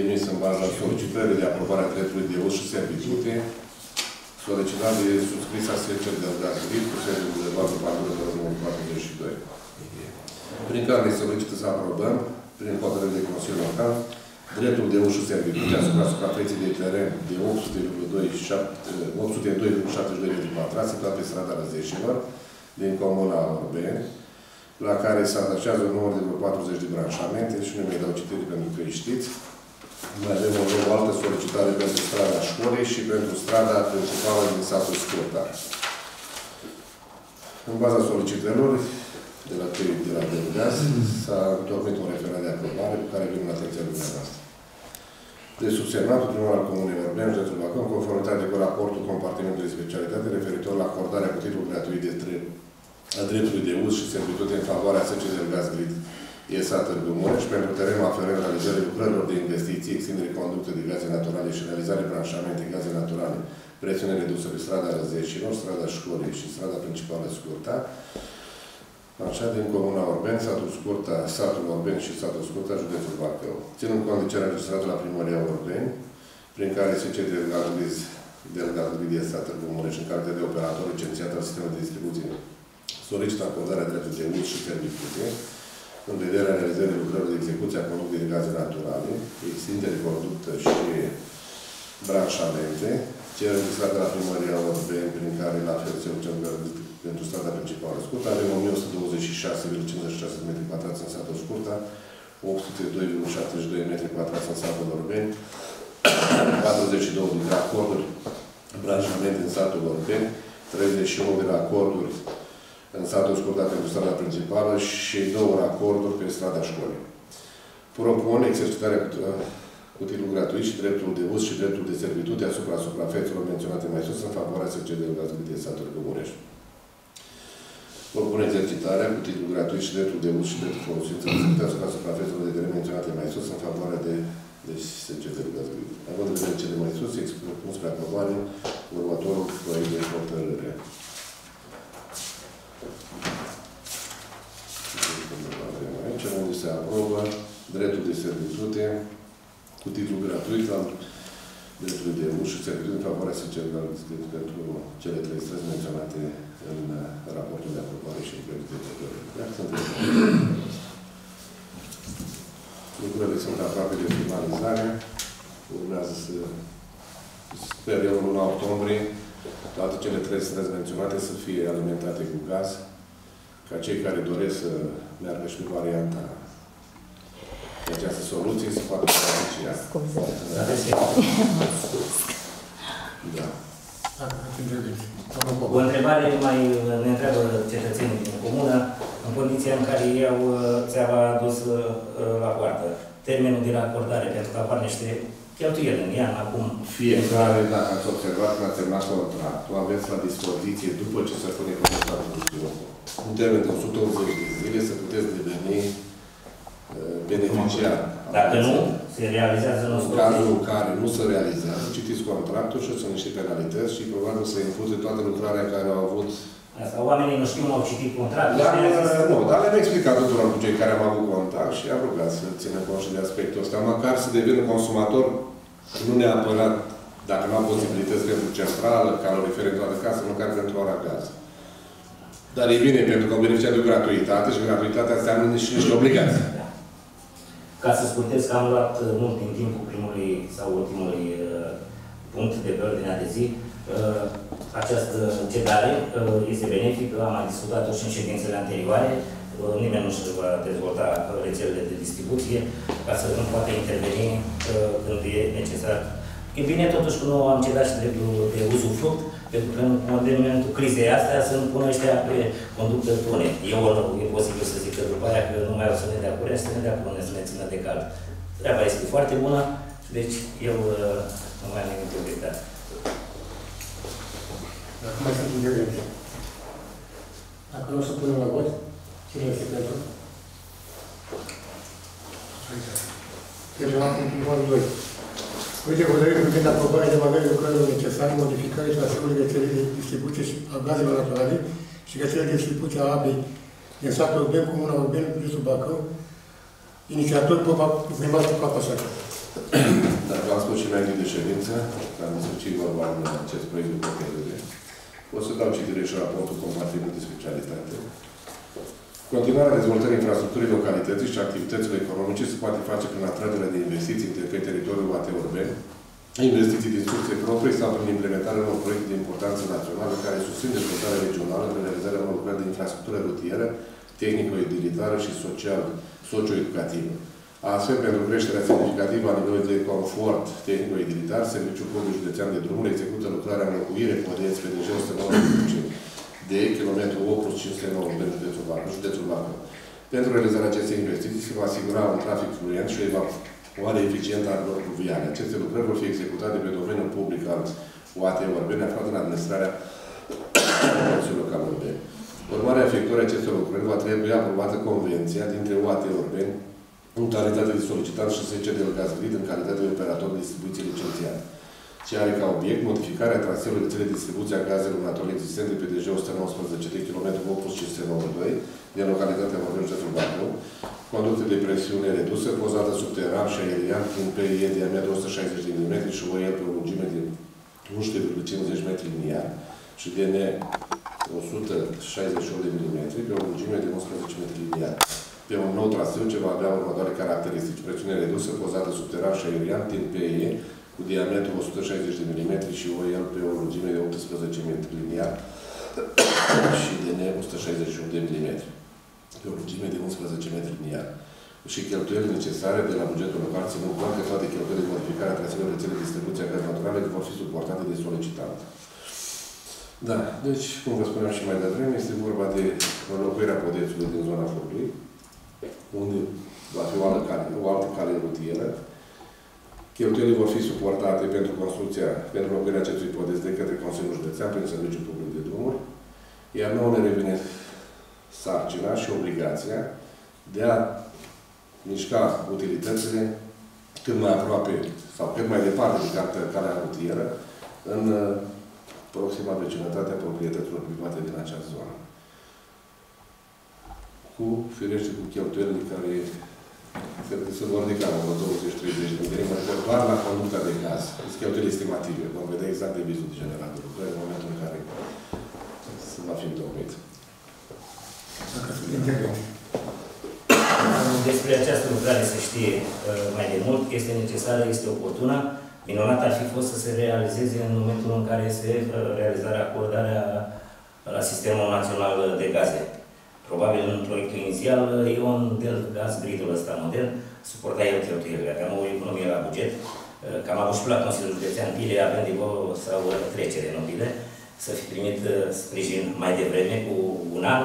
emis în baza solicitării de aprobare a dreptului de uz și servitute, solicitat de subscrisa Secer de Gazgrit cu serviciul de bază 42, prin care ne solicită să aprobăm, prin hotărâre de Consiliul Local, dreptul de ușă servitute asupra suprafeței de teren de 802,72 metri pătrați situat pe strada Răzeșilor, din Comuna Orbeni, la care se atașează un număr de vreo 40 de branșamente și nu mai dau citire pentru că știți. Mai avem o, o altă solicitare pentru strada școlii și pentru strada principală din satul Scurta. În baza solicitărilor de la de la Delgaz, s-a întocmit un referat de aprobare cu care vin în atenția dumneavoastră. De subsemnatul primul al Comunei Vorbeni, județul Bacău, în conformitate cu raportul compartimentului de specialitate referitor la acordarea cu titlul gratuit de drept a dreptului de uz și servitute în favoarea SC del Gaz Grid ESA Târgu Mureș pentru terenul aferent realizării lucrărilor de investiții, extindere conducte de gaze naturale și realizare branșamente gaze naturale, presiune redusă pe strada Răzeșilor, strada Școlii și strada principală scurta, Așa, din Comuna Orben, satul Scurta, satul Orben și satul Scurta, județul Bacău. Ținând cont de cererea registrată la primăria Orben, prin care se cede Delgazgriz, Delgazgriz este Târgu Mureș în calitate de operator licențiat al sistemului de distribuție, solicită acordarea dreptului de uz și servitute, în vederea realizării lucrărilor de execuție a conductei de gaze naturale, extindere conductă și branșamente, cererea registrată la primăria Orben, prin care la fel se pentru strada principală scurtă. Avem 1126,56 metri pătrați în satul scurta, 802,72 metri pătrați în satul Orbeni, 42 de racorduri branșamente în satul Orbeni, 31 de racorduri în satul scurta pentru strada principală și două racorduri pe strada școlii. Propun exercitarea cu, cu titlu gratuit și dreptul de uz și dreptul de servitute asupra suprafețelor menționate mai sus în favoarea SCD-ului de satul Cămurești propune exercitarea cu titlu gratuit și dreptul de uz și dreptul folosință de asupra suprafețelor de teren menționate mai sus în favoarea de deci se cere gazului. Având în vedere cele mai sus, expun spre aprobare următorul proiect de hotărâre. Aici, unde se aprobă dreptul de servitute cu titlu gratuit la dreptul de uz și servitute în favoarea SCR pentru cele trei străzi menționate în raportul de aprobare și în proiectul de hotărâre. Lucrurile sunt aproape de finalizare. Urmează să sper eu în luna octombrie toate cele trei străzi menționate să fie alimentate cu gaz, ca cei care doresc să meargă și pe varianta de această soluție să facă beneficia. Da. O întrebare mai ne întreabă cetățenii din comună, în condiția în care ei au uh, ți-a adus uh, la poartă. Termenul de acordare, pentru că apar niște cheltuieli în ea, acum. Fiecare, dacă ați observat că a terminat contractul, aveți la dispoziție, după ce se pune contractul, un termen de 180 de zile, să puteți deveni uh, beneficiar. Dacă nu, se realizează în cazul în care nu se realizează, citiți contractul și sunt niște penalități și probabil să impute toată lucrarea care au avut Asta, oamenii nu știu, nu au citit contractul. Dar, nu, dar le-am explicat tuturor cu cei care am avut contact și am rugat să țină cont și de aspectul ăsta, măcar să devină consumator, nu neapărat, dacă nu am posibilități pentru centrală, calorifer în toată casă, măcar pentru ora gaz. Dar e bine, pentru că au beneficiat de o gratuitate și gratuitatea înseamnă și niște obligații. Da. Ca să scurtez că am luat uh, mult din timpul primului sau ultimului uh, punct de pe ordinea de zi, uh, această cedare uh, este benefică, am mai discutat-o și în ședințele anterioare, uh, nimeni nu își va dezvolta rețelele de distribuție ca să nu poată interveni uh, când e necesar. E bine totuși că nu am cedat și dreptul de uzufruct, pe momentul crizei astea să nu pună ăștia pe conductătoare. Eu e posibil să zic că după aia că nu mai o să ne dea curent, să ne dea curent, să ne țină de cald. Treaba este foarte bună, deci eu uh, nu mai am nimic de obiectat. Acum sunt intervenții. Dacă nu o să punem la vot, cine este pentru? Trecem în punctul 2. Proiect de hotărâre privind aprobarea de valoare lucrărilor necesare, modificare și asigurării rețelei de distribuție a gazelor naturale și rețelei de distribuție a apei din satul Urben, Comuna Urben, județul Bacău, inițiator primarul Papa Saca. Dar v-am spus și înainte de ședință, că am însărcit vorba în acest proiect de hotărâre. O să dau citire și raportul compatibil de specialitate. Continuarea dezvoltării infrastructurii localității și activităților economice se poate face prin atragerea de investiții pe teritoriul UAT Urben, investiții din surse proprii sau prin implementarea unor proiecte de importanță națională care susțin dezvoltarea regională prin realizarea unor lucrări de infrastructură rutieră, tehnico-utilitară și social, socio-educativă. Astfel, pentru creșterea semnificativă a nivelului de confort tehnico-utilitar, Serviciul Public Județean de Drumuri execută lucrarea înlocuire podeți pe DG 195 de kilometru 8 plus 509 în județul Bacău, județul Bacău. Pentru realizarea acestei investiții se va asigura un trafic fluent și o evacuare eficientă a lor fluviale. Aceste lucrări vor fi executate pe domeniul public al UAT Orbeni, aflat în administrarea Consiliului Local Orbeni. Urmarea efectuării acestor lucrări va trebui aprobată convenția dintre UAT Orbeni în calitate de solicitant și SC de Gazgrid în calitate de operator de distribuție licențiat ce are ca obiect modificarea traseului de de distribuție a gazelor naturale existente pe DG 119 de km 8 plus 592 din localitatea Vorbești de Bacău, conducte de presiune redusă, pozată subteran și aerian, prin PIE diametru 160 mm și OL pe o lungime de 11,50 metri liniar și DN 168 mm pe o lungime de 11 metri liniar pe un nou traseu ce va avea următoare caracteristici. Presiune redusă, pozată subteran și aerian, tin PE, cu diametru 160 de mm și OL pe o lungime de 18 metri liniar și DN 168 de mm pe o lungime de 11 metri liniar și cheltuieli necesare de la bugetul local, ținând cont că toate cheltuielile de modificare a traseelor rețele de distribuție a gaz naturale vor fi suportate de solicitant. Da, deci, cum vă spuneam și mai devreme, este vorba de înlocuirea podețului din zona Furtului, unde va fi o altă cale, o altă cale rutieră. Cheltuielile vor fi suportate pentru construcția, pentru locuirea acestui podeț de către Consiliul Județean prin Serviciul Public de Drumuri, iar nouă ne revine sarcina și obligația de a mișca utilitățile cât mai aproape sau cât mai departe de calea rutieră în uh, proxima vecinătate a proprietăților private din acea zonă cu, firește, cu cheltuielile care cred că se vor ridica la 20-30 de lei, mai doar la conducta de gaz. Sunt cheltuieli estimative. Vom vedea exact de vizul general de lucrări în momentul în care se va fi întocmit. Dacă sunt intervenții. Despre această lucrare se știe uh, mai de mult, este necesară, este oportună. Minunat ar fi fost să se realizeze în momentul în care este uh, realizarea, acordarea la Sistemul Național de Gaze. Probabil în proiectul inițial, Ion del Gaz Gridul ăsta model, suporta el cheltuielile. Aveam o economie la buget, cam am avut și la Consiliul Județean Pile, avem de sau o trecere în bile, să fi primit uh, sprijin mai devreme, cu un an,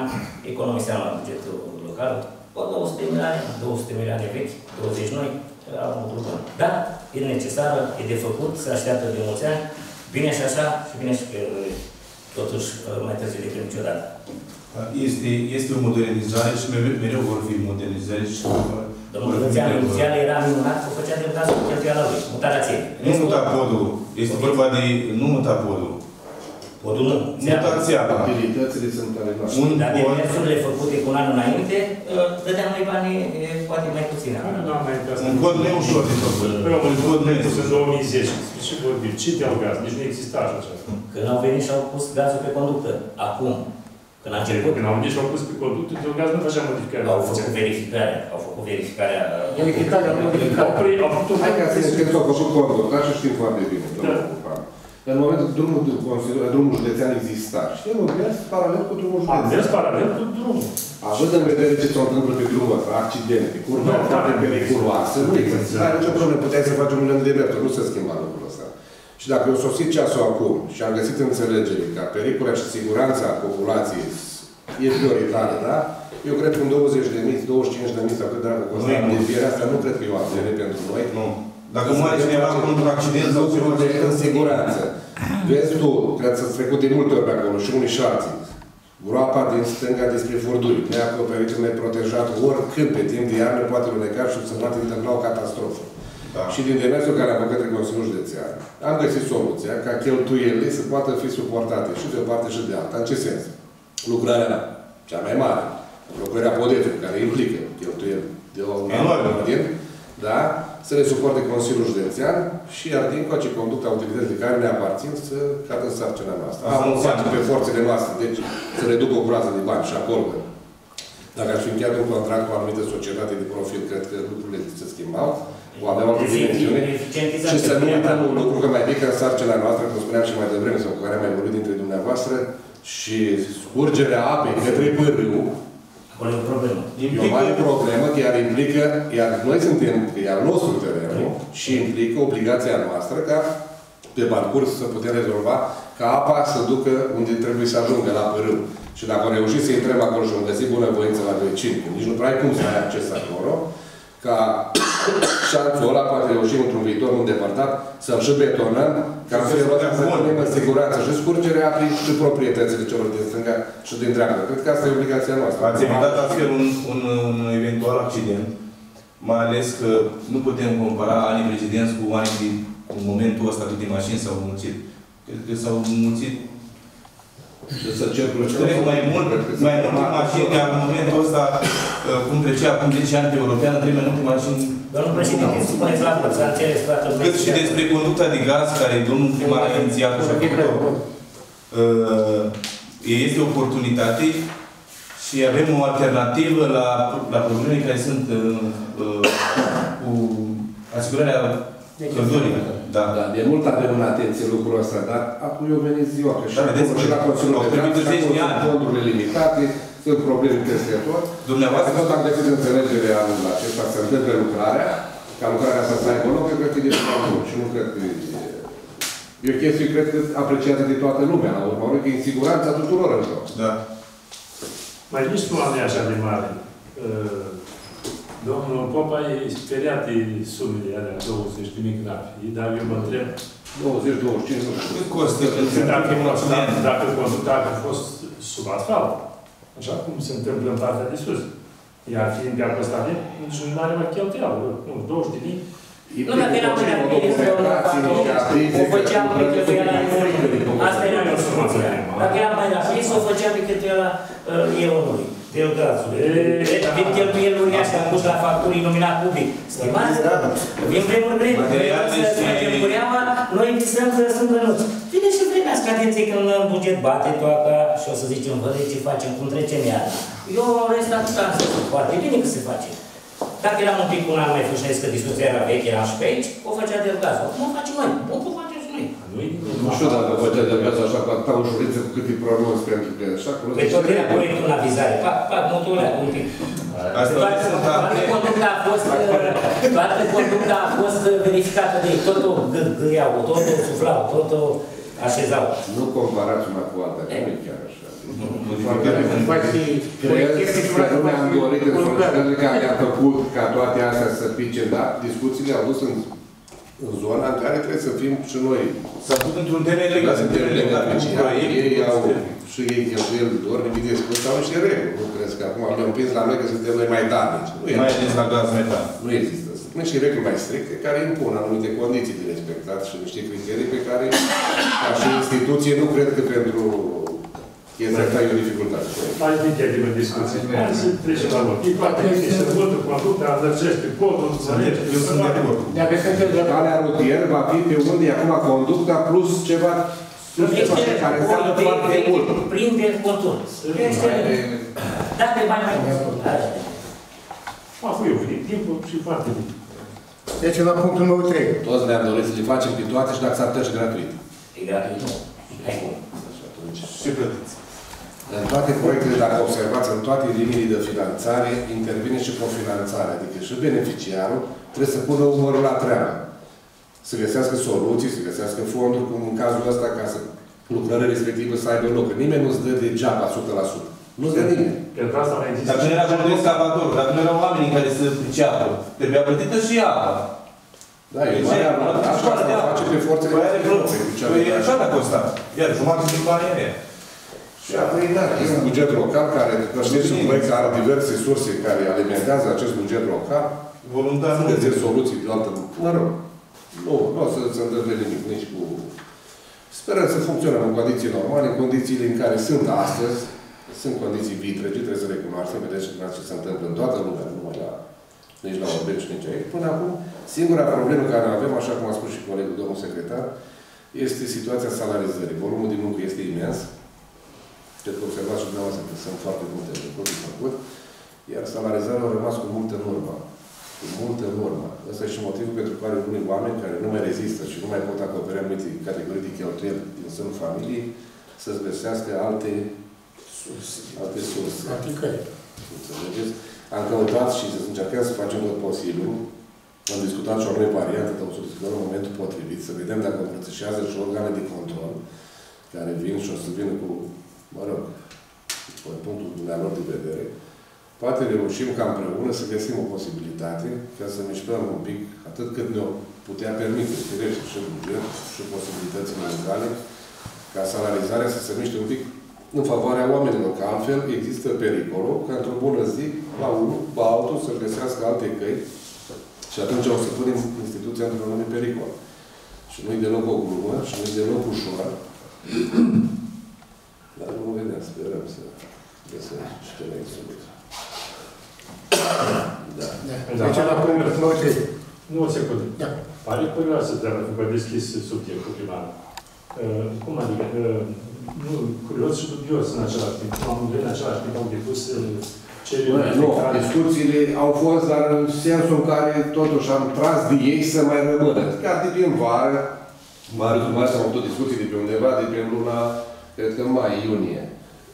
economiseam la bugetul local, o 200 milioane, 200 milioane vechi, 20 noi, am un lucru Dar e necesară, e de făcut, se așteaptă de mulți ani, bine și așa, și bine și că totuși mai târziu decât niciodată. Este, este o modernizare și mereu vor fi modernizări și Domnul Lățean inițial era minunat, o făcea de cazul cheltuiala lui, mutarea țării. Nu muta podul, este vorba de nu muta podul. Podul nu. Muta țeapa. Abilitățile sunt ale noastre. Un Dar pod, demersurile făcute cu un an înainte, dădeam noi banii poate mai puține. Nu am mai intrat. un pod nu e ușor de făcut. Păi, am Un pod nu e pus în ușor. 2010. Ce vorbim? Ce te-au gaz? Nici nu exista așa ceva. Când au venit și au pus gazul pe conductă, acum, când a început, Când au venit și au pus pe conductul, de gaz nu făcea modificare. au făcut verificarea, au făcut verificarea. Verificarea, nu Au verificarea. păi, au făcut Hai ca să ne știm că au făcut contul, dar și știm foarte bine, domnul Da. Cupan. În momentul drumul, de Consiliu- drumul județean exista și el a mers paralel cu drumul Am județean. mers paralel cu drumul. Având în vedere ce se întâmplă pe drumul ăsta, accidente, curba Nu, foarte da. periculoasă, nu există. Dar nicio problemă, puteai să faci un milion de metri, nu se schimba lucrul ăsta. Și dacă eu sosit ceasul acum și am găsit înțelegere ca pericolul și siguranța populației e prioritară, da? Eu cred că în 20 de mii, 25 de mii sau cât de dacă costă Nu e mult. amendierea asta, nu cred că e o afere pentru noi. Nu. Dacă moare cineva într-un accident sau lucruri de în siguranță. Vezi tu, cred să-ți trecut de multe ori pe acolo și unii și alții. Groapa din stânga despre furduri, neacoperită, neprotejat, oricând pe timp de iarnă poate luneca și se poate întâmpla o catastrofă. Da. Și din demersul care am făcut către Consiliul Județean, am găsit soluția ca cheltuielile să poată fi suportate și de o parte și de alta. În ce sens? Lucrarea cea mai mare, lucrarea podetului, care implică cheltuieli de o Enorm. ordine, da? Să le suporte Consiliul Județean și iar din coace conducta utilității care ne aparțin să cadă în sarcina noastră. Asta Am nu face înseamnă- pe forțele noastre, deci să reduc o groază de bani și acolo. Dacă aș fi încheiat un contract cu o anumită societate de profil, cred că lucrurile se schimbau, o aveau altă dimensiune. Și să nu uităm un lucru că mai pică în sarcina noastră, cum spuneam și mai devreme, sau cu care am mai vorbit dintre dumneavoastră, și scurgerea apei către pârâu, Acolo e o problemă. E o mare problemă, chiar implică, iar noi suntem, că e al nostru terenul și implică obligația noastră ca pe parcurs să putem rezolva ca apa să ducă unde trebuie să ajungă, la pârâu. Și dacă am reușit să intrăm acolo și am găsit bunăvoință la vecini, că nici nu prea ai cum să ai acces acolo, ca șanțul ăla poate reuși într-un viitor îndepărtat să-l și betonăm, ca în felul ăsta să punem în siguranță și scurgerea apei și proprietățile celor din stânga și din dreapta. Cred că asta e obligația noastră. Ați evitat astfel un, un, un eventual accident, mai ales că nu putem compara anii precedenți cu anii din cu momentul ăsta câte mașini s-au mulțit. Cred că s-au mulțit Să circulă cred că mai mult, mai multe mașini, iar în momentul ăsta, uh, cum trecea acum 10 ani pe europeană, trebuie mai multe mașini. Domnul președinte, spuneți la vot, s-a înțeles toată lumea. Cât și despre conducta de gaz, care domnul primar a inițiat și a făcut-o. Uh, Este o oportunitate și avem o alternativă la, la probleme care sunt uh, uh, cu asigurarea căldurii. Da. Da, de mult avem în atenție lucrul ăsta, dar acum eu venit ziua, că și, Da, acolo, vedeți, și la Consiliul au de trebuit Stat, și 10 de acolo ani. sunt fondurile limitate, sunt probleme peste tot. Dumneavoastră, Dacă tot am găsit înțelegere anul acesta, să întâmple lucrarea, ca lucrarea asta să aibă loc, eu cred că e de bun și nu cred că e... E o chestie, cred că, apreciată de toată lumea, la urmă, că e în siguranța tuturor încă. da. Mai nici nu am așa de mare. Uh, Domnul Popa e speriat de sumele alea 20 de mii grafii, dar eu mă întreb 20, 25, nu știu. Cât costă? dacă, dacă, dacă conducta a fost sub asfalt, așa cum se întâmplă în partea de sus. Iar fiind pe apă stare, nici nu are mai cheltuială, nu, 20 de mii. Nu, dacă era până la o făceam pe cheltuiala Asta era soluția. Dacă era mai rapid, o făceam pe cheltuiala eonului, de gazului. Avem cheltuieli uriașe, am pus la facturi iluminat public. Stimați, vin vremuri grele, Materiale vrem să și- facem cureaua, noi visăm să sunt gănuți. Vine și vremea scadenței când în buget bate toaca și o să zicem, vă ce facem, cum trecem iarna. Eu am restat să foarte bine că se face. Dacă eram un pic un an mai fâșnesc, că discuția era veche, eram și pe aici, o făcea de gaz. Acum o facem noi. Nu o facem și noi. Nu-i Nu știu dacă făcea de viață așa cu atâta ușurință cu câte pronunți, pentru că așa acolo... Pe tot era proiectul în avizare. Pac, pac, motorul ăla, un pic. Asta Toată, sunt toată alte- conducta a fost, toată conducta a fost verificată de ei. Totul gâiau, totul suflau, totul așezau. Nu comparați una cu alta, că nu e chiar așa. Modificarea. Mai fi Crezi că nu ne-am dorit în solicitările care le-am făcut ca toate astea să pice, da? Discuțiile au dus în, în zona în care trebuie să fim și noi. S-a făcut într-un termen Că legal. suntem legal, cu beneficiari, proiect, ei cu au sistem. și ei cheltuieli doar nimic de spus, au niște reguli. Nu crezi că acum le-am împins la noi că suntem noi mai darnici. Nu e Mai ales la gaz metan. Nu există. Sunt niște reguli mai stricte care impun anumite condiții de respectat și niște criterii pe care, ca și instituție, nu cred că pentru chestia asta e o dificultate. Mai încheiem în discuție. Hai să trecem la vot. E poate că se votă conducta, înlățește podul, înțelege. Eu sunt de acord. Dacă suntem de Calea rutieră va fi pe unde e acum conducta plus ceva plus ceva care înseamnă foarte mult. Prinde contur. Dacă bani mai mult. Am făcut eu venit timpul și foarte bine. Deci la punctul meu 3. Toți ne-am dorit să le facem pe toate și dacă s-ar putea și gratuit. E gratuit, nu. Hai cum. Și atunci, Și plătiți. În toate proiectele, dacă observați, în toate liniile de finanțare, intervine și cofinanțarea. Adică și beneficiarul trebuie să pună umărul la treabă. Să găsească soluții, să găsească fonduri, cum în cazul ăsta, ca să lucrările respective să aibă loc. Că Nimeni nu-ți dă degeaba 100%. Nu-ți dă nimeni. Pentru asta mai există. Dacă nu era un excavator, dacă nu erau oamenii care să priceapă, trebuia plătită și apa. Da, e mai avantaj, asta o face pe forțele Păi are vreo... proprii, cu cea Păi de așa a costat. Iar jumătate din banii aia. Și apoi, da, e un buget local care, știți, un proiect care are diverse surse care alimentează acest buget local. Voluntar Să nu. găsesc soluții de altă... Mă rog, nu, nu o să se întâmple nimic, nici cu... Sperăm să funcționăm în condiții normale, în condițiile în care sunt astăzi. Sunt condiții vitrege, trebuie să recunoaștem, vedeți ce se întâmplă în toată lumea, nu numai la, nici la Orbești, nici aici. Până acum, singura problemă care o avem, așa cum a spus și colegul domnul secretar, este situația salarizării. Volumul de muncă este imens. Cred că observați și dumneavoastră că sunt foarte multe lucruri de făcut, iar salarizarea a rămas cu multă în urmă. Cu multă în urmă. Ăsta e și motivul pentru care unii oameni care nu mai rezistă și nu mai pot acoperi anumite categorii de cheltuieli din sânul familiei, să-ți găsească alte surse. Alte surse. Aplicări. Înțelegeți? Am căutat și încercăm să facem tot posibilul. Am discutat și o nouă variantă, dar o să discutăm în momentul potrivit, să vedem dacă îmbrățișează și organe de control care vin și o să vină cu, mă rog, cu punctul dumnealor de vedere. Poate reușim ca împreună să găsim o posibilitate ca să mișcăm un pic, atât cât ne-o putea permite, firește și buget și posibilitățile legale, ca salarizarea să se miște un pic în favoarea oamenilor, că altfel există pericolul ca într-o bună zi, la unul, la altul, să găsească alte căi și atunci o să punem instituția într-un anumit pericol. Și nu-i deloc o glumă, și nu-i deloc ușor. Dar vom vedea, sperăm să găsim și pe la soluții. Da. Da. Deci la punctul 93. Nu o secundă. Da. Pare curioasă treaba că vă deschis subiectul primar. Uh, cum adică? Uh, nu, curios și dubios în același timp. Amândoi în același timp au depus uh, cereri Nu, care... discuțiile au fost, dar în sensul în care totuși am tras de ei să mai rămână. Chiar de prin vară, vară, dumneavoastră am avut discuții de pe undeva, de prin luna, cred că mai, iunie.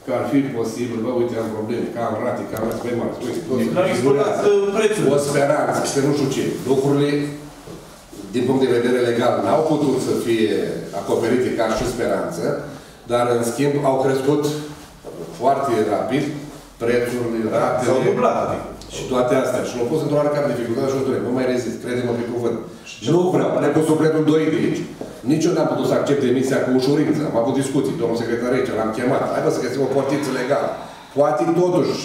Că ar fi posibil, bă, uite, am probleme, că am rate, că am rate, băi, mare, uite, toți Că au explodat uh, prețul. o speranță, că nu știu ce. Lucrurile, din punct de vedere legal, n-au putut să fie acoperite ca și speranță, dar, în schimb, au crescut foarte rapid prețurile, S-au ratele dublat, adică. Și toate astea. Și l-au pus într-o oarecare dificultate și o nu mai rezist, crede-mă pe cuvânt. Nu vreau, ne pus sufletul doi de aici. Nici eu n-am putut să accept demisia cu ușurință. Am avut discuții, domnul secretar aici, l-am chemat. Hai bă, să găsim o portiță legală. Poate totuși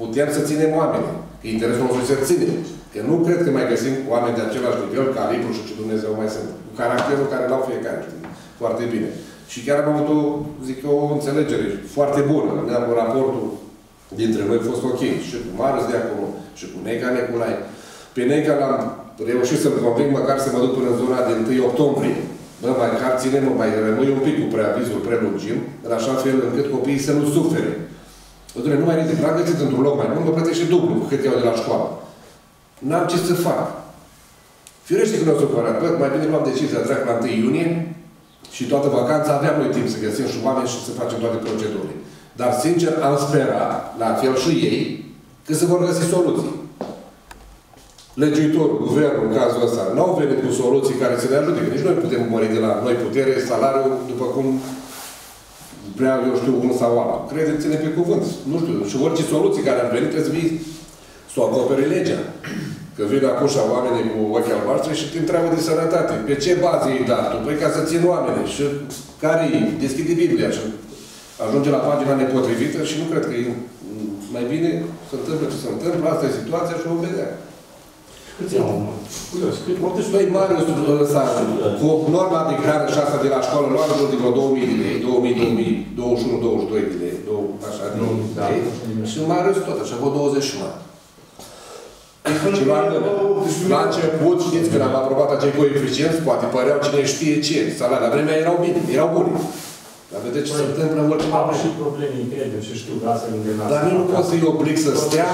putem să ținem oamenii. Că interesul nostru se ține. Că nu cred că mai găsim oameni de același nivel, calibru și ce Dumnezeu mai sunt. Cu caracterul care l-au fiecare, știi? Foarte bine. Și chiar am avut o, zic eu, o înțelegere foarte bună. Ne-am raportul dintre noi a fost ok. Și cu Marius de acolo, și cu Neca Neculai. Pe Neca l-am reușit să-l conving măcar să mă duc până în zona de 1 octombrie. Bă, mai car ținem, mă, mai rămâi un pic cu preavizul, prelungim, în așa fel încât copiii să nu sufere. Bă, nu mai ridic, l-am găsit într-un loc mai bun, mă plătește dublu cât iau de la școală. N-am ce să fac. Firește că nu o supărat. Bă, mai bine luam decizia, trec la 1 iunie și toată vacanța aveam noi timp să găsim și oameni și să facem toate procedurile. Dar, sincer, am sperat, la fel și ei, că se vor găsi soluții. Legiuitorul, guvernul, în cazul ăsta, n-au venit cu soluții care să ne ajute. că Nici noi putem mări de la noi putere salariul după cum vrea, eu știu, unul sau altul. Credeți-ne pe cuvânt. Nu știu. Și orice soluții care ar veni trebuie să vii să o acopere legea. Că vin acum și oamenii cu ochii albaștri și te întreabă de sănătate. Pe ce bază e dat? Păi ca să țin oamenii. Și care e? Deschide Biblia și ajunge la pagina nepotrivită și nu cred că e mai bine să întâmplă ce se întâmplă. Asta e situația și o vedea. Câți au, mă? Curios, cât Păi, Marius, ăsta, cu norma de hrană și asta de la școală, luam jur de vreo 2000 de lei, 2000, 2000, 21, 22 de lei, două, așa, de Da. lei. Și Marius tot așa, vreo 21. Și la, la început, știți, când am aprobat acei coeficienți, poate păreau cine știe ce. Salarii la vremea erau bine, erau bune. Dar vedeți ce se întâmplă în ultima Am vreme. și probleme, cred și știu că asta e Dar nici nu pot să-i oblig să stea,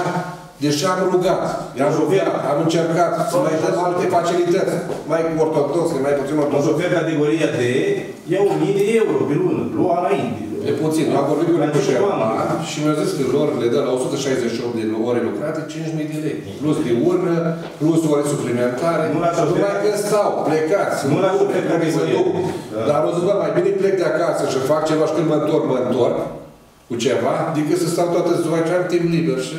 deși am rugat. I-am rugat, am încercat să mai dăm alte facilități. Mai ortodoxe, mai puțin O ortodoxe. șofer categoria D ia 1000 de euro pe lună, lua înainte. E puțin. Am vorbit cu La Nicu început Șerban anului. și mi-a zis că lor le dă la 168 de ore lucrate 5.000 de lei. Plus de urnă, plus ore suplimentare. Nu la Și șofer. numai că stau, plecați. Nu la nu șofer trebuie să categorie. duc. Da. Dar o zic, bă, mai bine plec de acasă și fac ceva și când mă întorc, mă întorc cu ceva, decât să stau toată ziua aici, am timp liber și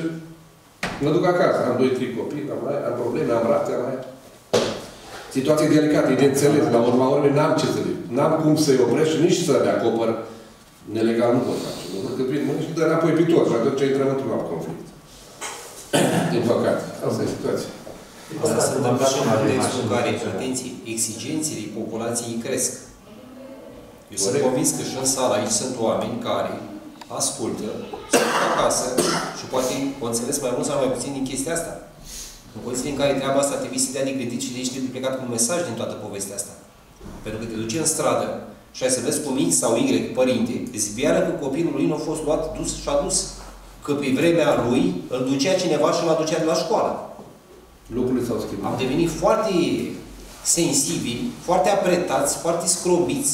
mă duc acasă. Am doi, trei copii, am, mai, am probleme, am rate, am mai... situație delicată, e de înțeles. La urma urmei n-am ce să le... N-am cum să-i opresc și nici să le acopăr nelegal nu pot face. Lucruri că vin mâine și dă înapoi pe toți și atunci intrăm într-un alt conflict. Din păcate. Asta e situația. Asta se întâmplă și în contextul în care, atenție, exigențele populației cresc. Eu sunt Corect. convins că și în sală aici sunt oameni care ascultă, sunt acasă și poate au înțeles mai mult sau mai puțin din chestia asta. În condiții în care treaba asta trebuie să dea de gândit și de aici trebuie plecat cu un mesaj din toată povestea asta. Pentru că te duci în stradă și ai să vezi cu X sau Y părinte, zbiară că copilul lui nu a fost luat, dus și adus. Că pe vremea lui îl ducea cineva și îl aducea de la școală. Lucrurile s-au Am schimbat. devenit foarte sensibili, foarte apretați, foarte scrobiți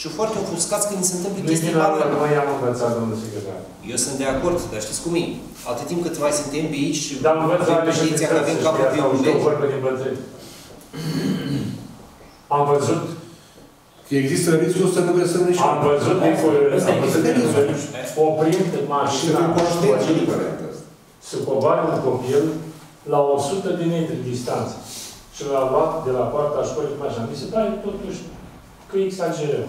și foarte ofuscați când se întâmplă Nu chestii din mari. altă, noi am învățat, domnul secretar. Eu sunt de acord, dar știți cum e? Atât timp cât mai suntem pe aici și Dar învățat avem președinția că avem capul pe un urechi, vorbă din bătrâni. Am văzut, Că există riscul să nu găsim nici am văzut din Asta e am văzut din oprind mașina Să fim conștienți de școlii, varianta asta. să coboare un copil la 100 de metri distanță și l-a luat de la poarta școlii cu mașina. Mi se pare totuși că exagerăm.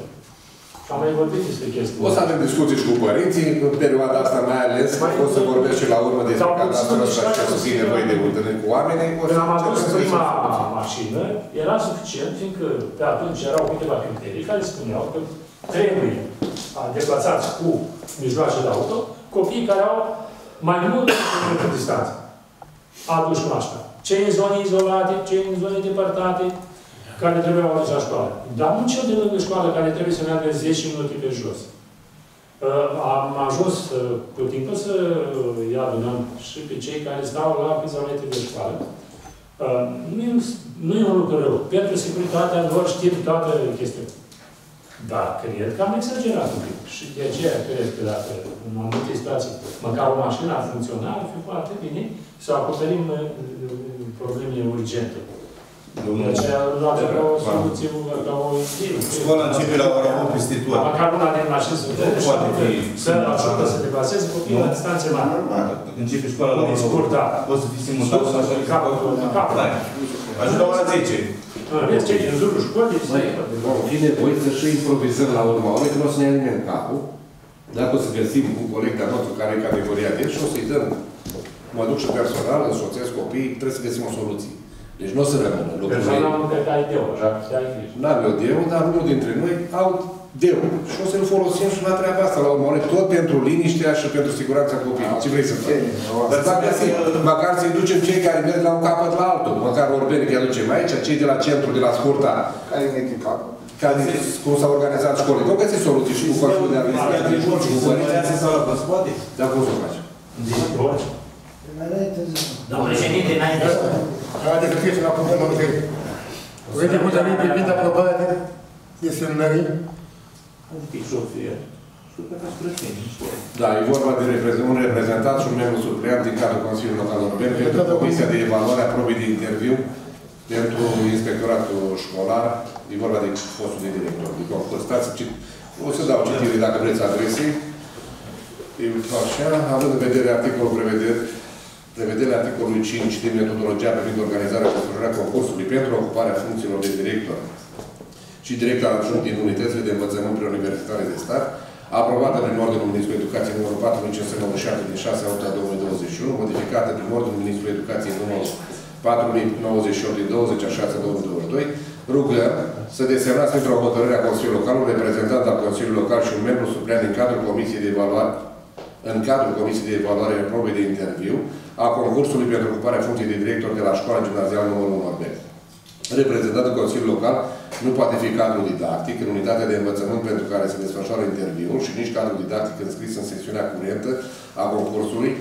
Și am mai vorbit despre chestia O să avem discuții și cu părinții, în perioada asta mai ales, o să vorbesc și la urmă despre catastrofă asta și o să fie nevoie de întâlniri cu oamenii. O să Când am adus încercăm să prima discutăm. mașină, era suficient, fiindcă pe atunci erau câteva criterii care spuneau că trebuie a, deplasați cu mijloace de auto copiii care au mai mult de un metru distanță. Aduși cu mașina. Cei în zone izolate, cei în zone depărtate, care trebuie au la școală. Dar nu cel de lângă școală care trebuie să meargă 10 minute pe jos. Uh, Am ajuns uh, cu timpul să îi adunăm și pe cei care stau la câțiva metri de școală. Uh, Nu e, un- nu e un lucru rău. Pentru securitatea lor știm toată chestia. Dar cred că am exagerat un pic. Și de aceea cred că dacă în anumite situații, măcar o mașină ar funcționa, ar fi foarte bine să acoperim uh, uh, problemele urgente. De Domnul, aceea luați ca o Da. soluție, ca o idee. școala începe la ora 8 peste tot. Măcar una din mașini să Nu poate fi. să ajută să deplaseze copiii la distanțe mari. Când începe școala la ora 8, Scurt, da. poți să fii simultan Sus, și așa. capul, capul. Da. Ajung la ora 10. În rest, cei din jurul școlii Băi, vom fi nevoie să și improvizăm la urma urmei, că nu o să ne ia nimeni în capul. Dacă o să găsim un coleg de-a nostru care e categoria de și o să-i dăm, mă duc și personal, însoțesc copiii, trebuie să găsim o soluție. Deci nu o să rămână lucrurile. Persoana nu cred că ai deu, așa, să ai grijă. N-am eu deu, dar unul dintre noi au deu. Și o să-l folosim și la treaba asta, la urmă, tot pentru liniștea și pentru siguranța copiilor. Ce vrei să faci? Dar să găsim, măcar să-i ducem cei care merg la un capăt la altul. Măcar Orbeni că aducem aici, cei de la centru, de la scurta, Care e echipată? care, cum s-au organizat școlile. Vom găsi soluții și cu Consiliul de Administrație și cu părinții. sau la băs, poate? Dar cum să o facem? Bun. Domnul președinte, înainte să... Haideți să trecem la problema întâi. Proiectul hotărâri privind aprobarea de semnării Da, e vorba de reprezent, un reprezentant și un membru supleant din cadrul Consiliului Local Urban pentru Comisia de Evaluare a Probei de Interviu pentru Inspectoratul Școlar. E vorba de postul de director. De concurs. Stați, cit- o să dau citire dacă vreți adresei. E așa, având în vedere articolul prevedere prevederea articolului 5 din metodologia privind organizarea și desfășurarea concursului pentru ocuparea funcțiilor de director și director adjunct din unitățile de învățământ preuniversitare de stat, aprobată prin Ordinul Ministrului Educației numărul 4597 din 6 8 2021, modificată prin Ordinul Ministrului Educației numărul 4098 din 20 a 6 2022, rugă să desemnați printr-o hotărâre a Consiliului Local un reprezentant al Consiliului Local și un membru supleant din cadrul Comisiei de Evaluare în cadrul Comisiei de Evaluare a Probei de Interviu a concursului pentru ocuparea funcției de director de la Școala Gimnazială numărul 1 Orbeni. Reprezentantul Consiliului Local nu poate fi cadru didactic în unitatea de învățământ pentru care se desfășoară interviul și nici cadru didactic înscris în sesiunea curentă a concursului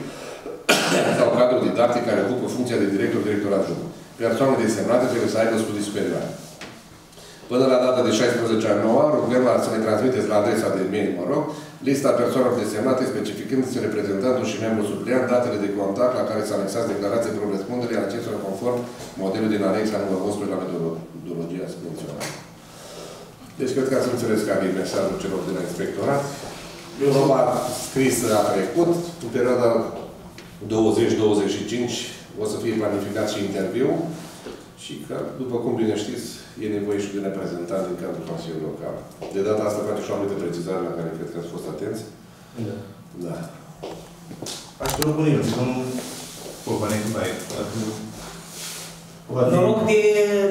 sau cadru didactic care ocupă funcția de director director adjunct. Persoanele desemnate trebuie să aibă studii superioare. Până la data de 16 a 9 rugăm la să ne transmiteți la adresa de mail, mă rog, lista persoanelor desemnate, specificându-se reprezentantul și membru supleant, datele de contact la care s-a anexat declarație de răspundere a acestora conform modelul din anexa numărul 11 la metodologia menționată. Deci cred că ați înțeles care e mesajul celor de la inspectorat. Proba scrisă a trecut, în perioada 20-25 o să fie planificat și interviu Și că, după cum bine știți, e nevoie și de reprezentant din cadrul Consiliului Local. De data asta face și o anumită precizare la care cred că ați fost atenți. Da. Da. Aș propune eu, domnul Popa, ne Noroc de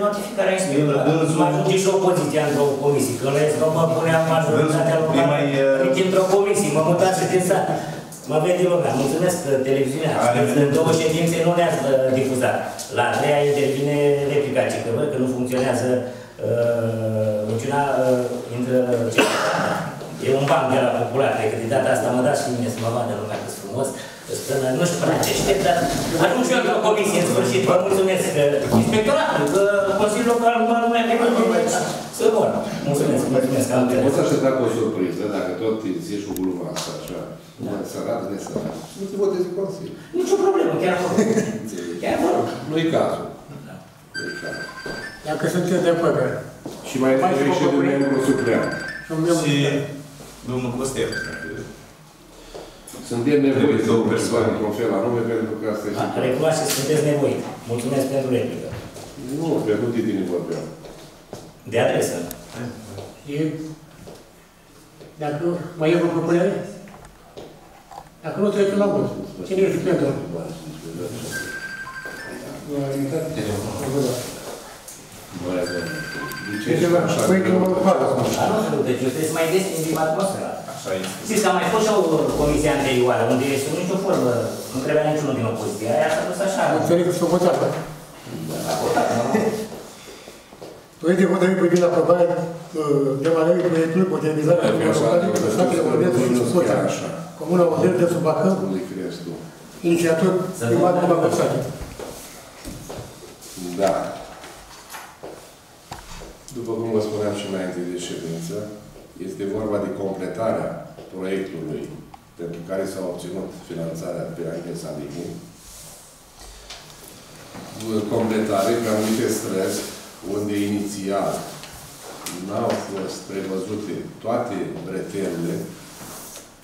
notificarea inspectorului. Mă ajunge și opoziția într-o comisie. Că le că mă puneam majoritatea locală într-o comisie. Mă mutați din sat. Mă vede lumea. Mulțumesc că televiziunea. În două ședințe nu ne-ați difuzat. La a treia intervine replica, ce că văd că nu funcționează Luciana intră E un banc de la popular, cred că de data asta mă dați și mine să mă vadă lumea cât frumos. Până nu știu până ce aștept, dar atunci eu într-o comisie, în sfârșit, vă mulțumesc că inspectoratul, că Consiliul Local mă numea pe să vor. Mulțumesc, mulțumesc. Am Poți aștepta cu o surpriză, dacă tot zici cu gluma asta, așa, da. sărat, nesărat, nu te votezi Consiliul. Nici o problemă, chiar vă rog. Chiar vă rog. Nu-i cazul. Nu-i cazul. Dacă sunteți de acord. Și mai trebuie și de membru suplean. Și domnul Costev. Suntem nevoiți de o persoană într-un fel anume, pentru că asta este... Recunoaște că sunteți nevoit. Mulțumesc pentru replică. Nu, pe nu titini vorbeam. De adresă. Și dacă mai e o propunere? Dacă nu, trecem la vot. Cine este pentru? Deci, așa, Păi, că mă fac acum. Dar nu, deci eu trebuie să mai deschimbim atmosfera. Așa este. Știți că am mai fost și o comisie anterioară, unde sub nicio formă nu trebuia niciunul din opoziție. Aia s-a dus așa. Înțeleg că s-a votat, da? A votat, normal. Proiect de hotărâre privind aprobarea uh, demarării proiectului modernizare a localului de satele Ordețul și Subotea, Comuna Ordeț de sub Bacău, Unde crezi tu? inițiator primar de Bacăsate. Da. După cum vă spuneam și înainte de ședință, este vorba de completarea proiectului pentru care s-a obținut finanțarea pe Angel Salini. Completare pe anumite străzi unde inițial n-au fost prevăzute toate bretelele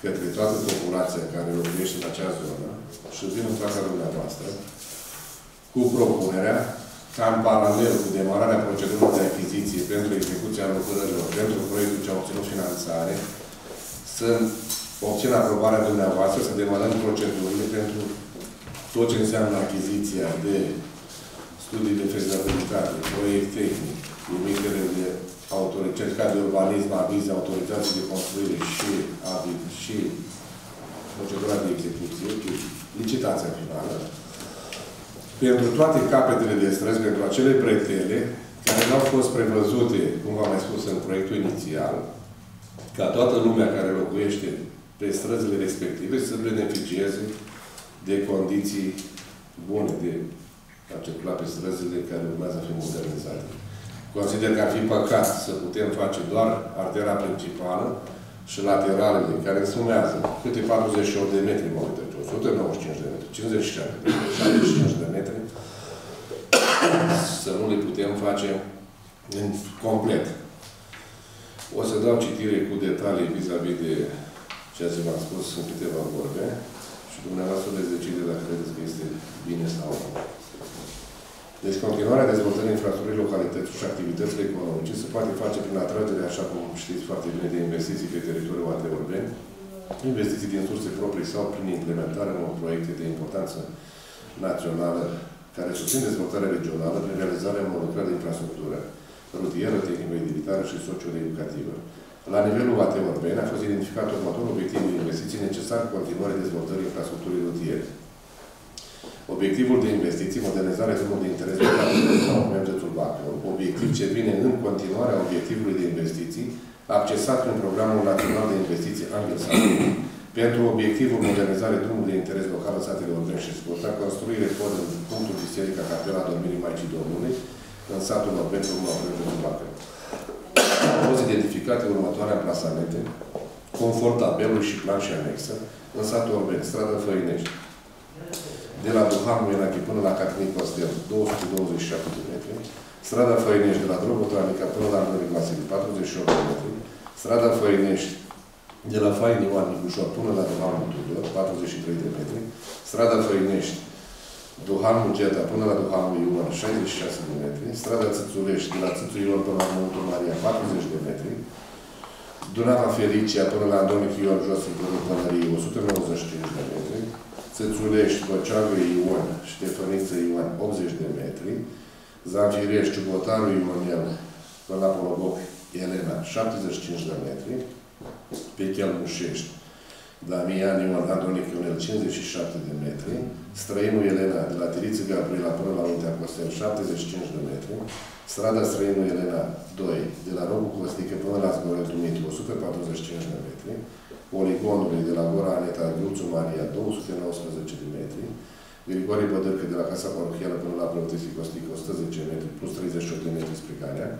către toată populația care locuiește în acea zonă și vin în fața dumneavoastră cu propunerea ca în paralel cu demararea procedurilor de achiziție pentru execuția lucrărilor, pentru proiectul ce a obținut finanțare, să obțină aprobarea dumneavoastră, să demarăm procedurile pentru tot ce înseamnă achiziția de studii de fezabilitate, proiect tehnic, emitere de autorități, de urbanism, avize, autorizații de construire și, aviz, și procedura de execuție, licitația finală, pentru toate capetele de străzi, pentru acele pretele care nu au fost prevăzute, cum v-am mai spus în proiectul inițial, ca toată lumea care locuiește pe străzile respective să beneficieze de condiții bune de a circula pe străzile care urmează să fie modernizate. Consider că ar fi păcat să putem face doar artera principală și lateralele, care însumează câte 48 de metri, mă uit 195 de metri, 57 de metri, 75 de metri, să nu le putem face în complet. O să dau citire cu detalii vis-a-vis -vis de ceea ce v-am spus în câteva vorbe și dumneavoastră veți decide dacă credeți că este bine sau nu. Deci continuarea dezvoltării infrastructurii localității și activitățile economice se poate face prin atragerea, așa cum știți foarte bine, de investiții pe teritoriul alte urbeni, investiții din surse proprii sau prin implementarea unor proiecte de importanță națională care susțin dezvoltarea regională prin realizarea unor lucrări de infrastructură rutieră, tehnico-edilitară și socio-educativă. La nivelul AT Urbene a fost identificat următorul obiectiv de investiții necesar continuare dezvoltării infrastructurii rutiere. Obiectivul de investiții, modernizarea drumului de interes local în județul Bacău, obiectiv ce vine în continuarea obiectivului de investiții, accesat prin Programul Național de Investiții Angel pentru obiectivul modernizare drumului de interes local în satele Ordeni și Scurta, construire pod în punctul Biserica Capela Dormirii Maicii Domnului, în satul Ordeni, drumul Ordeni Bacău. Au fost identificate următoarea plasamente, conform tabelului și plan și anexă, în satul Ordeni, strada Făinești, de la Duhanul Ienache până la Catinic Costel, 227 de metri, strada Făinești de la Drobotanica până la Mării Vasile, 48 de metri, strada Făinești de la Fain Ioan Nicușor până la Duhanul Tudor, 43 de metri, strada Făinești Duhan Mugeta până la Duhanul Ion, 66 de metri. Strada Țățulești, de la Țățu Ion până la Muntul Maria, 40 de metri. Dunava Felicia până la Andonic Ion, jos în Părul Pănării, 195 de metri. Țățulești, Băceagă Ion, Ștefăniță Ion, 80 de metri. Zanfirești, Ciubotarul Ionel, până la Poloboc, Elena, 75 de metri. Pechel Mușești, Damian Ion, Andonic Ionel, 57 de metri. Străinul Elena, de la Tiriță Gabriela până la Untea Costel, 75 de metri. Strada Străinul Elena 2, de la Robu Costică până la Zgorel Dumitru, 145 de metri. Poligonului de la Gora Aneta, Gulțu Maria, 219 de metri. Grigore Bădărcă de la Casa Parohială până la Preotisii Costică, 110 metri, plus 38 de metri spre Canea.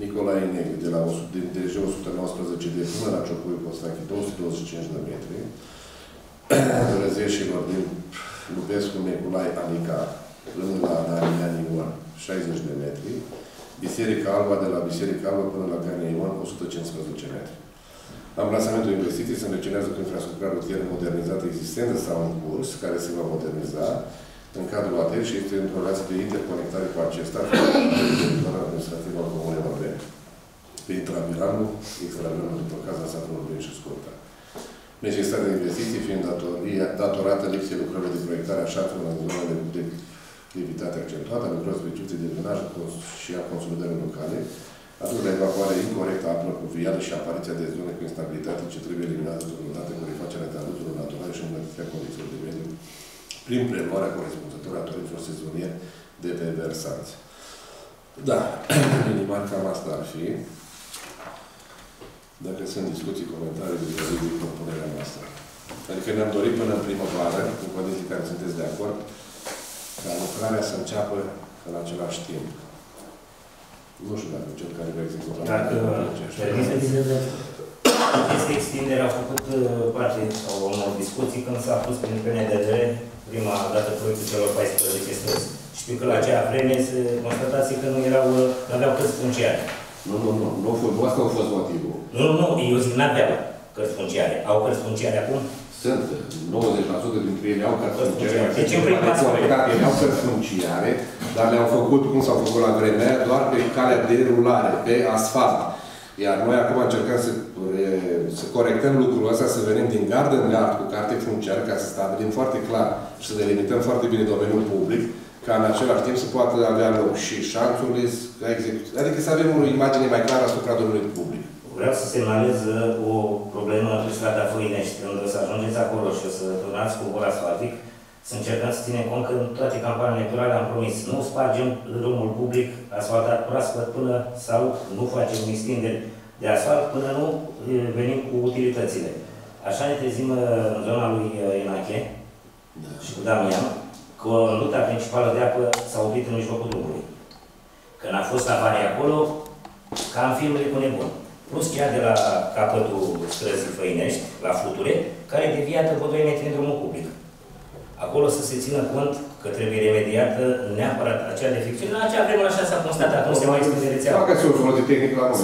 Nicolae Negru, de la 100, din DG 119 de până la Ciopuiu Costache, 225 de metri. Răzeșilor din Lupescu Nicolae Anica, până la Danian Ioan, 60 de metri. Biserica Alba, de la Biserica Alba până la Gania Ioan, 115 metri. Amplasamentul investiției se înrăcinează cu infrastructura rutieră modernizată existentă sau în curs, care se va moderniza în cadrul ATER și este într-o relație de interconectare cu acesta, teritoriul administrativ al Comunei Europene, pe intravilanul, extravilanul, după caz, la satul Urbeni și Scurta. Necesitatea de investiții fiind datoria, datorată lipsei lucrărilor de proiectare a șartelor în zonele de activitate accentuată, a lucrărilor specifice de drenaj și a consolidării locale, atunci la evacuare incorrectă a apelor pluviale și apariția de zone cu instabilitate ce trebuie eliminată totodată cu refacerea talentelor naturale și îmbunătățirea condițiilor de mediu prin preluarea corespunzătoare a turismului sezonier de pe versanți. Da, minimal cam asta ar fi. Dacă sunt discuții, comentarii de de propunerea noastră. Adică ne-am dorit până în primăvară, în condiții care sunteți de acord, ca lucrarea să înceapă în același timp. Nu știu dacă cel care va executa... Dacă permiteți aceste extindere au făcut uh, parte sau unor discuții când s-a pus prin PNDD prima dată proiectul celor 14 străzi. Știu că la acea vreme se constatați că nu erau, nu aveau cărți funciare. Nu, nu, nu, nu, nu asta a fost motivul. Nu, nu, nu, eu zic n-aveau cărți funciare. Au cărți funciare acum? Sunt, 90% dintre ele au cărți funciare. Deci în prima Ele au cărți funciare, dar le-au făcut, cum s-au făcut la vremea, doar pe calea de rulare, pe asfalt. Iar noi acum încercăm să, să corectăm lucrul ăsta, să venim din gard în gard cu carte funciară, ca să stabilim foarte clar și să delimităm foarte bine domeniul public, ca în același timp să poată avea loc și șanțurile ca execuție. Adică să avem o imagine mai clară asupra domeniului public. Vreau să semnalez o problemă pe strada Făinești. Când o să ajungeți acolo și o să turnați cu bol asfaltic, să încercăm să ținem cont că în toate campaniile electorale am promis nu spargem drumul public asfaltat proaspăt până sau nu facem extinderi de asfalt până nu venim cu utilitățile. Așa ne trezim în zona lui Inache da. și cu Damian, că conducta principală de apă s-a oprit în mijlocul drumului. Când a fost avaria acolo, ca în filmele cu nebun. Plus cea de la capătul străzii Făinești, la fluture, care deviată vreo 2 metri în drumul public. Acolo să se țină cont că trebuie remediată neapărat acea defecțiune. La acea vreme așa s-a constatat, nu se mai este de rețeaua.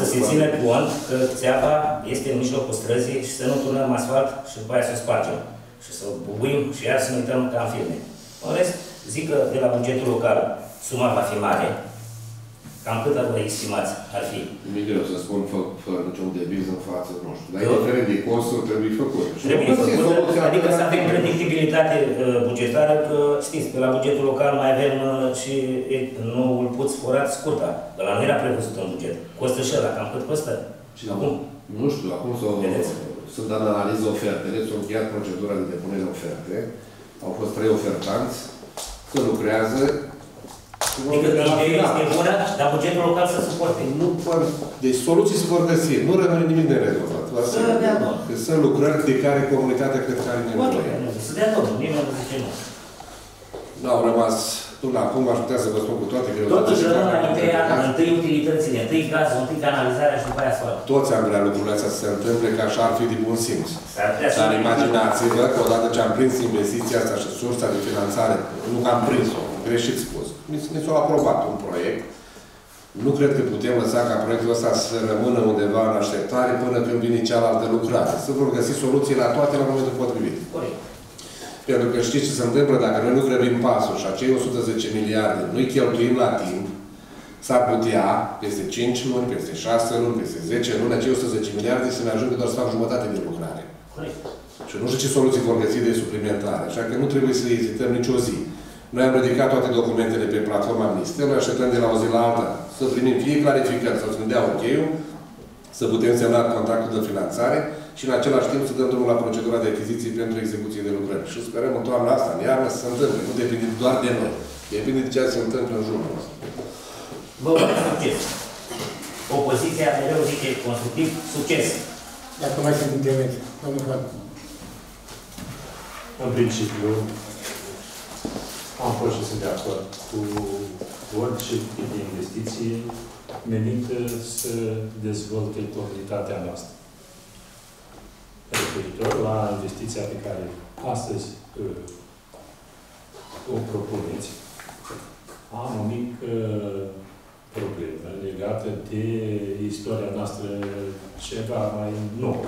Să se țină cont că țeapa este în mijlocul străzii și să nu turnăm asfalt și după aia să o spargem. Și să bubuim și iar să ne uităm ca în filme. În rest, zic că de la bugetul local suma va fi mare, Cam cât vă estimați ar fi? Mi e greu să spun fă, fără niciun deviz în față, nu știu. Dar indiferent de costuri, trebuie făcut. Trebuie făcut, adică să avem predictibilitate uh, bugetară, că știți, pe la bugetul local mai avem uh, și noul puț forat scurta. Dar la nu era prevăzut în buget. Costă și ăla, cam cât costă? Și acum? Nu știu, acum sunt în analiză ofertele, s-a încheiat procedura de depunere oferte, au fost trei ofertanți, să lucrează, Adică ideea este bună, dar bugetul local să suporte. Nu, deci soluții se vor găsi. Nu rămâne nimic de rezolvat. Să dea Sunt lucrări de care comunitatea cred că are nevoie. Să dea domnul, nimeni nu zice nu. Nu au rămas până acum, aș putea să vă spun cu toate greutățile. Totuși rămân la ideea, întâi utilitățile, întâi gazul, întâi canalizarea și după aia asfalt. Toți am vrea lucrurile astea să se întâmple, că așa ar fi de bun simț. Dar imaginați-vă că odată ce am prins investiția asta și sursa de finanțare, nu că am prins-o, greșit spus, ne s-a aprobat un proiect. Nu cred că putem lăsa ca proiectul ăsta să rămână undeva în așteptare până când vine cealaltă lucrare. Să vor găsi soluții la toate la momentul potrivit. Pentru că știți ce se întâmplă dacă noi nu grăbim pasul și acei 110 miliarde nu-i cheltuim la timp, s-ar putea, peste 5 luni, peste 6 luni, peste 10 luni, acei 110 miliarde să ne ajungă doar să fac jumătate de lucrare. Corect. Și nu știu ce soluții vor găsi de suplimentare. Așa că nu trebuie să ezităm nicio zi. Noi am ridicat toate documentele pe platforma Ministerului, așteptăm de la o zi la alta să primim fie clarificări sau să ne dea ok să putem semna contractul de finanțare și în același timp să dăm drumul la procedura de achiziții pentru execuție de lucrări. Și sperăm în toamna asta, în iarnă, să se întâmple. Nu depinde doar de noi. Depinde de ce se întâmplă în jurul nostru. Vă urez succes. Opoziția mereu zice constructiv, succes. Dacă mai sunt intervenții, domnul Fran. În principiu, am fost și sunt de acord cu orice tip de investiție menită să dezvolte comunitatea noastră. Referitor la investiția pe care astăzi uh, o propuneți, am o mică problemă legată de istoria noastră ceva mai nouă.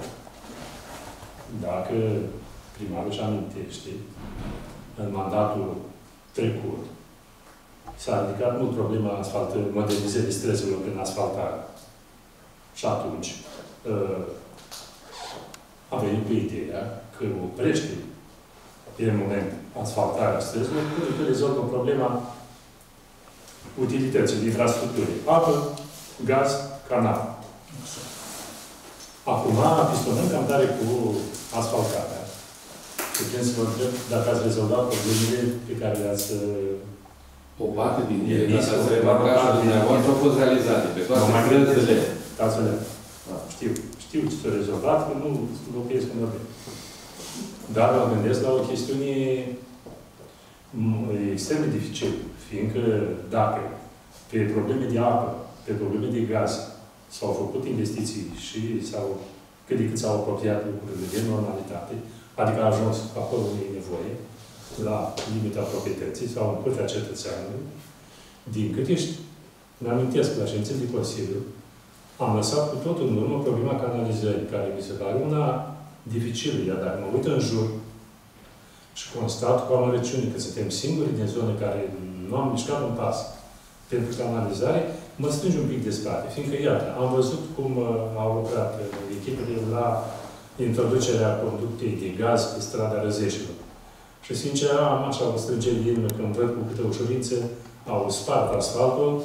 Dacă primarul își amintește, în mandatul trecut, s-a ridicat mult problema asfaltării, modernizării străzilor prin asfaltare. Și atunci, uh, a venit cu ideea că oprește pe moment asfaltarea străzilor până când rezolvă problema utilității, infrastructurii. Apă, gaz, canal. Acum pistonăm cam tare cu asfaltarea. Putem să vă întreb dacă ați rezolvat problemele pe care le-ați O parte din E ele, vis- dacă ați remarcat și dumneavoastră, au fost realizate pe toate străzile. Stați-le. Știu. Știu ce s-a rezolvat, că nu locuiesc în ordine. Dar mă gândesc la o chestiune m- extrem de dificil, fiindcă dacă pe probleme de apă, pe probleme de gaz, s-au făcut investiții și s-au, cât de cât s-au apropiat lucrurile de normalitate, adică a ajuns acolo unde e nevoie, la limita proprietății sau în curtea cetățeanului, din câte știu, îmi amintesc la ședințele de Consiliu, am lăsat cu totul în urmă problema canalizării, care mi se pare una dificilă, iar dacă mă uit în jur și constat cu amărăciune că suntem singuri din zone care nu am mișcat un pas pentru canalizare, mă strânge un pic de spate, fiindcă, iată, am văzut cum uh, au lucrat uh, echipele la introducerea conductei de gaz pe strada Răzeșilor. Și, sincer, am așa o strângere de inimă când văd cu câte ușurință au spart asfaltul,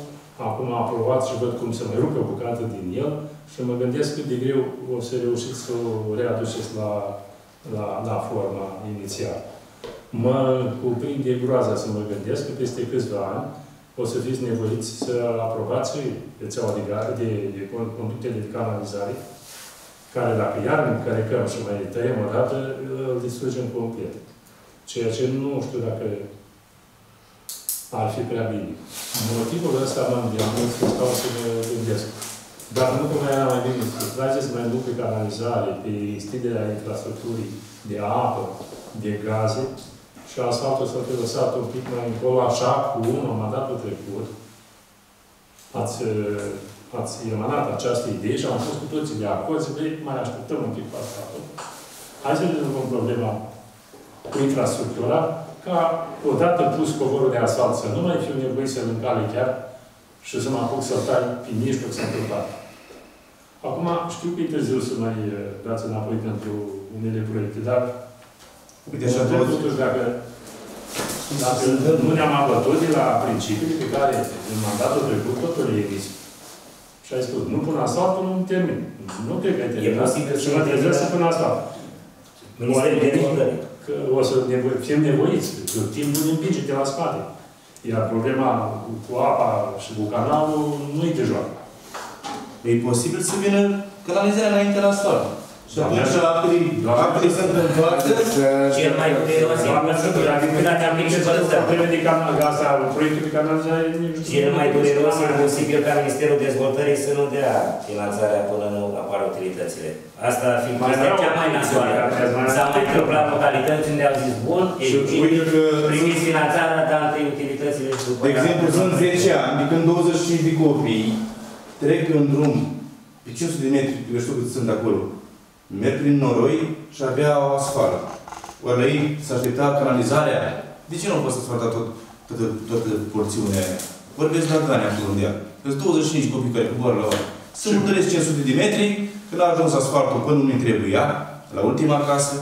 acum a aprovat și văd cum se mai rupe o bucată din el și mă gândesc cât de greu o să reușiți să o readuceți la, la, la forma inițială. Mă cuprinde groaza să mă gândesc că peste câțiva ani o să fiți nevoiți să aprobați rețeaua de, ga- de, de conductele de canalizare, care dacă iar încărecăm și mai tăiem o dată, îl distrugem complet. Ceea ce nu știu dacă ar fi prea bine. Motivul ăsta m-am gândit să stau să mă gândesc. Dar nu cum era mai bine să trageți mai mult pe canalizare, pe extinderea infrastructurii de apă, de gaze, și asfaltul să fie lăsat un pic mai încolo, așa cum în mandatul trecut ați, ați emanat această idee și am fost cu toții de acord, să mai așteptăm un pic cu asfaltul. Hai să rezolvăm problema cu infrastructura, ca odată pus covorul de asfalt să nu mai fiu nevoit să-l încale chiar și să mă apuc să-l tai pe mijloc să întâmplat. Acum, știu că e târziu să mai eh, dați înapoi pentru unele proiecte, dar Uite, și mă întreb atunci, totuși dacă, dacă nu ne-am abătut de la principiile pe care în mandatul trecut totul le emis. Și ai spus, nu pun asfaltul, nu termin. Nu cred că ai terminat. posibil Și să mă nu trezesc să termină. pun asfalt. Ministerul de Mișcări. Că o să nevo- fim nevoiți, că timpul ne împinge de la spate. Iar problema cu, cu apa și cu canalul nu e de joacă. e posibil să vină canalizarea înainte la asfalt. Și atunci actele, actele sunt în față, Cel mai dureros e posibilitatea municipală. Probleme de canal, asta, proiectul de canalizare, nici nu știu. Cel mai dureros e posibil ca Ministerul Dezvoltării să nu dea finanțarea până nu apară utilitățile. Asta ar fi Mai chestia rău, cea mai nasoală. mai- S-a mai întâmplat localități unde au zis, bun, e Și uite că primiți finanțarea, dar întâi utilitățile și după De aia- exemplu, sunt 10 ani, de când 25 de copii trec în drum pe 500 de metri, eu știu cât sunt acolo, merg prin noroi și abia au asfalt. ori la ei s-a aștepta canalizarea. De ce nu a fost asfaltat tot, toată, toată porțiunea aia? Vorbesc la Dania acolo unde ea. Sunt 25 copii care coboară la oră. Să mutăresc 500 de metri, când a ajuns asfaltul până nu-i trebuia, la ultima casă.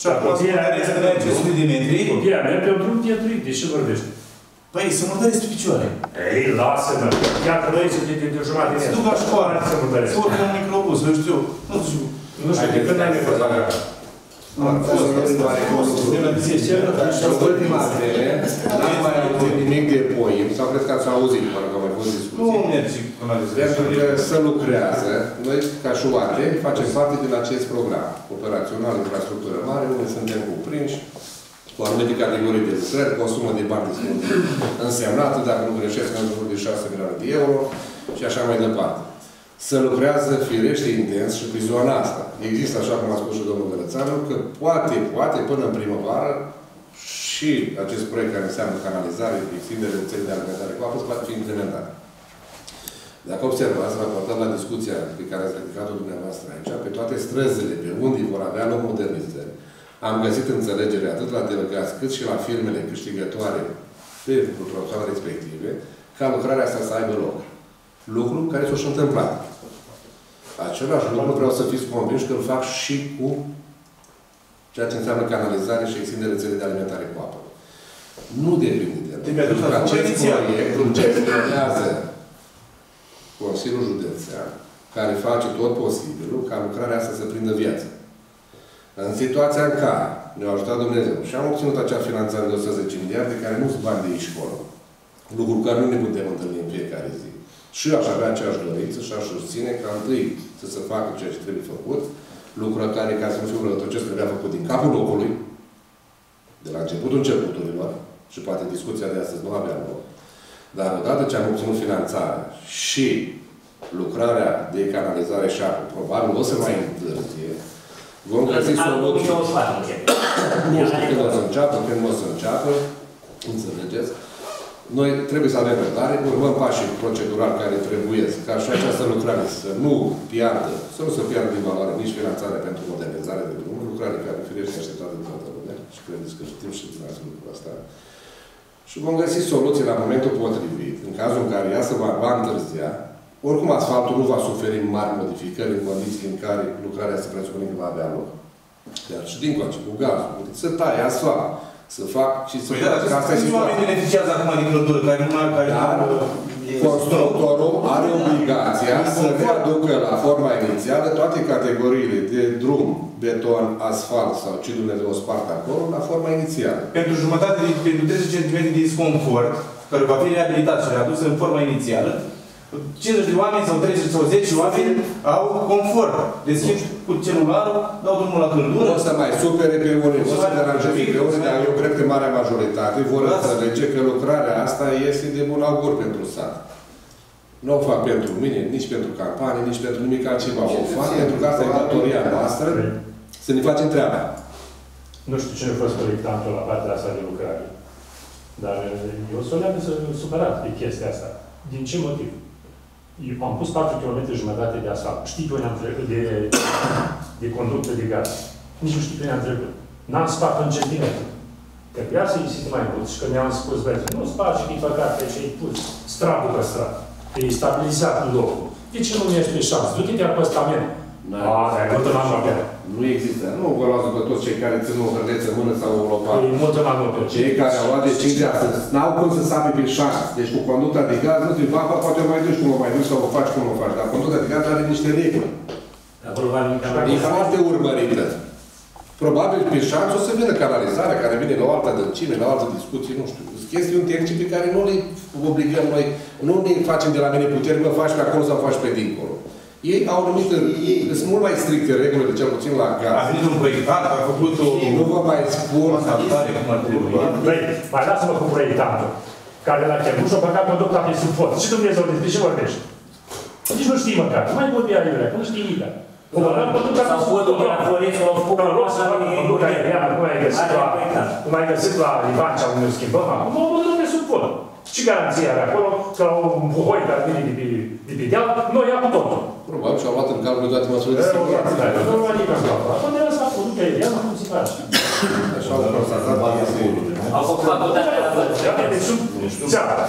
Și acum să mutăresc când ai 500 de metri. Copiii merg pe un drum pietruit, de ce vorbești? Păi, să mutăresc pe picioare. Ei, lasă-mă. Chiar că noi de, de, de jumătate de Se duc la școală, Să mutăresc. să urcă un microbus, nu știu. Nu știu. Nu știu, de când ai nevoie la Am fost De la biserică, Și în ultima vreme, n-am mai auzit nimic de poim, sau cred că ați auzit, până că au mai fost Nu discuții. merge canalizarea. Pentru că se lucrează, noi ca și UATE facem parte din acest program operațional, infrastructură mare, unde suntem cuprinși cu anumite categorii de lucrări, cu o sumă de bani disponibilă însemnată, dacă nu greșesc, în jur de 6 milioane de euro și așa mai departe. Se lucrează firește intens și pe zona asta. Există, așa cum a spus și domnul Gărățanu, că poate, poate, până în primăvară, și acest proiect care înseamnă canalizare, extindere rețele de alimentare cu apă, poate fi implementat. Dacă observați, raportat la discuția pe care ați ridicat-o dumneavoastră aici, pe toate străzile pe unde vor avea loc modernizări, am găsit înțelegere atât la delegați cât și la firmele câștigătoare pe protocoalele respective, ca lucrarea asta să aibă loc. Lucru care s-a și întâmplat. Același lucru vreau să fiți convinși că îl fac și cu ceea ce înseamnă canalizare și extindere rețele de alimentare cu apă. Nu depinde de el. Trebuie adus Pentru că la acest inițial. proiect îl gestionează Consiliul Județean, care face tot posibilul ca lucrarea asta să prindă viață. În situația în care ne-a ajutat Dumnezeu și am obținut acea finanțare de 110 miliarde, care nu sunt bani de aici acolo. Lucru cu care nu ne putem întâlni în fiecare zi. Și aș avea aceeași dorință și aș susține ca întâi să se facă ceea ce trebuie făcut, lucru care, ca să nu fiu răutăcios, trebuia făcut din capul locului, de la începutul începuturilor, și poate discuția de astăzi nu avea loc, dar odată ce am obținut finanțarea și lucrarea de canalizare și apă, probabil o să mai întârzie, vom găsi Anul soluții. 2024 începe. Nu știu când o să înceapă, când nu o să înceapă, înțelegeți? Noi trebuie să avem răbdare, urmăm pașii procedurali care trebuie ca și această lucrare să nu piardă, să nu se piardă din valoare nici finanțarea pentru modernizare de drumuri, lucrare care firește așteptată de toată lumea și credeți că știm și dumneavoastră lucrul ăsta. Și vom găsi soluții la momentul potrivit, în cazul în care ea se va, va întârzia, oricum asfaltul nu va suferi mari modificări în condiții în care lucrarea se presupune că va avea loc. Iar și din coace, cu gazul, să taie asfalt, să fac și să Păi fac. da, Că asta e câți oameni situația. beneficiază acum din clădură, care nu mai care Dar constructorul are obligația să readucă la forma inițială toate categoriile de drum, beton, asfalt sau ce Dumnezeu o spart acolo, la forma inițială. pentru jumătate de, pentru 30 cm de disconfort, care va fi reabilitat și readus în forma inițială, 50 de oameni sau 30 sau 10 oameni au confort. Deschid cu celularul, dau drumul la căldură. O să mai supere pe unii, o să deranjeze pe unii, dar eu cred că marea majoritate vor Da. înțelege că lucrarea asta este de bun augur pentru sat. Nu o fac pentru mine, nici pentru campanie, nici pentru nimic altceva. O fac pentru că asta e datoria noastră să ne facem treaba. Nu știu cine a fost proiectantul la partea asta de lucrare. Dar eu sunt leagă să supărat de chestia asta. Din ce motiv? Eu am pus 4 km jumătate de asfalt. Știi pe unde am trecut de, de conductă de gaz. Nici nu știi pe unde am trecut. N-am spart un centimetru. Trebuia să insist mai mult și că mi-am spus, băi, nu spargi din păcate și ai pus strapul pe strat. E stabilizat locul. De ce nu mergi pe șans? Du-te de apostament. Da. A, dar ai multă mai avea. Nu există. Nu vă luați pe toți cei care țin o hărleță în mână sau o lopată. E multă mai multă. Cei care au luat decizia să n-au cum să sape pe șans. Deci cu conducta de gaz nu trebuie, ba, poate o mai duci cum o mai duci sau o faci cum o faci. Dar conducta de gaz are niște reguli. Acolo va veni cam E foarte urmărită. Probabil pe șans o să vină canalizarea care vine la o altă adâncime, la o altă discuție, nu știu. Sunt chestiuni tehnice pe care nu le obligăm noi, nu ne facem de la mine puteri, mă faci pe acolo sau faci pe dincolo. Ei au numit, ei sunt mult mai stricte regulile, cel puțin la A gaz. venit un proiectant, a făcut o... Nu vă mai spun, o salutare cum ar trebui. Băi, mai lasă-mă cu proiectantul, care la Chebuș a băgat conducta pe sub pod. Și Dumnezeu, despre ce vorbești? Nici nu știi măcar. Nu mai vorbea iurea, că nu știi nimic. O băgat conducta pe Sau sub podul de la pod. Florin sau au făcut În loc să facă conducta aeriană, cum ai găsit la, cum ai găsit la Ivancea, unde o schimbăm acum, o băgat pe sub pod. Ce garanție are acolo că la un buhoi care vine de pe, de pe deal, nu ia cu totul. probabil și-au luat în calcul toate măsurile de siguranță. Nu adică în capul. Acum de asta, conducta aeriană, cum se faci. Așa au constatat că este Au făcut facultatea la Da, deci sub țeara.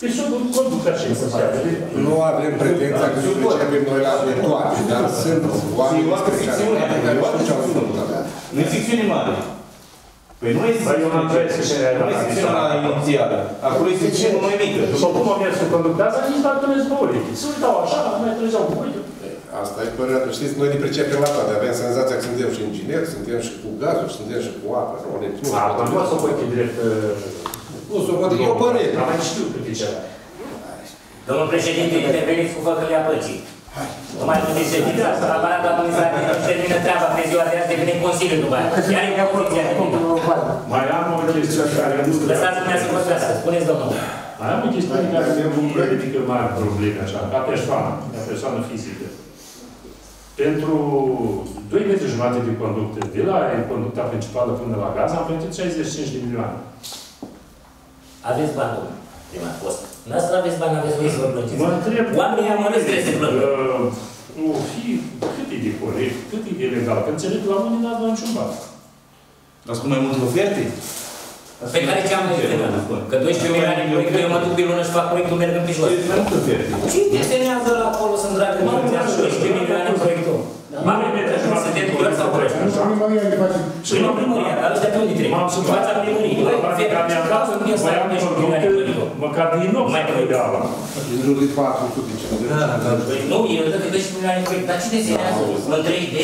Deci sub conducta și Nu avem pretenția că nu pricepem noi la de toate, dar sunt oameni de specialitate care știu ce au făcut. Nu e secțiune mare. Păi nu este Păi eu n-am secțiune înțeles că Nu e secțiunea inițială. Acolo e secțiunea mai mică. După cum am mers cu conductața, nici nu întâlnesc pe uliți. Se uitau așa, mai trăgeau cu uite. Asta e părerea, că știți, noi ne pricepem la toate. Avem senzația că suntem și ingineri, suntem și cu gazul, suntem și cu apă. Nu, ne nu, Acum nu o să o pot direct... nu, să o poate, e o părere. Dar mai știu cât e ceva. Domnul președinte, interveniți cu făcălia păcii. Nu mai puteți să fiți asta, aparatul administrativ își termină treaba pe ziua de azi, devine Consiliul după aia. Iar e poziția de timp. Mai am o chestiune care nu... Lăsați-mi să vorbească, spuneți domnul. Mai am o chestiune care mi ridică mari probleme, așa, ca persoană, ca persoană fizică. Pentru 2 metri jumate de conducte, de la conducta principală până la gaz, am plătit 65 de milioane. Aveți bani, domnule, primar post. Noastră aveți bani, aveți voie să vă plătiți. Mă întreb... Oamenii amărâți trebuie să plătă. Uh, o fi cât e de corect, cât e de legal, că înțeleg că la unii n-a dat niciun ban. Ați cum mai multe oferte? Pe care ce am mai Că 12 milioane de proiecte, eu mă duc pe lună și fac proiectul mergând pe jos. Mai multe oferte. Ce desenează la acolo să-mi dragă mă, 12 milioane în proiectul? Mă, suntem curăți sau curăți? Și nu primăria, dar ăștia pe unde trebuie? M-am În supărat. fața primăriei. Băi, Dar mi-am dat fiecare un să mai am nu știu milioane de proiectul. măcar din nou Mai să proiect. de ala. În jur de 450. Păi nu, eu zic că 12 milioane de proiect. Dar ce desenează? În 3D?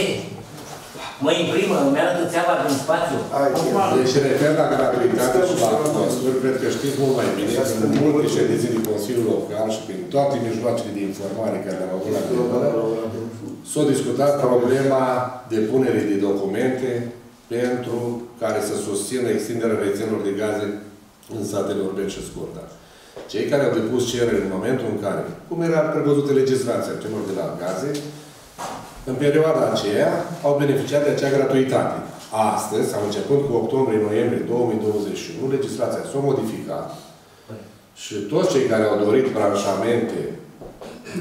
Mă imprimă, îmi arată țeava din spațiu. Deci, refer la gratuitate și la costuri, cred că știți mult mai bine că în multe ședințe din Consiliul Local și prin toate mijloacele de informare care le-am avut la primăvară, s-a discutat problema depunerii de documente pentru care să susțină extinderea rețelelor de gaze în satele urbane și scurte. Cei care au depus cereri în momentul în care, cum era prevăzută legislația celor de la gaze, în perioada aceea au beneficiat de acea gratuitate. Astăzi, sau începând cu octombrie-noiembrie 2021, legislația s-a modificat și toți cei care au dorit branșamente și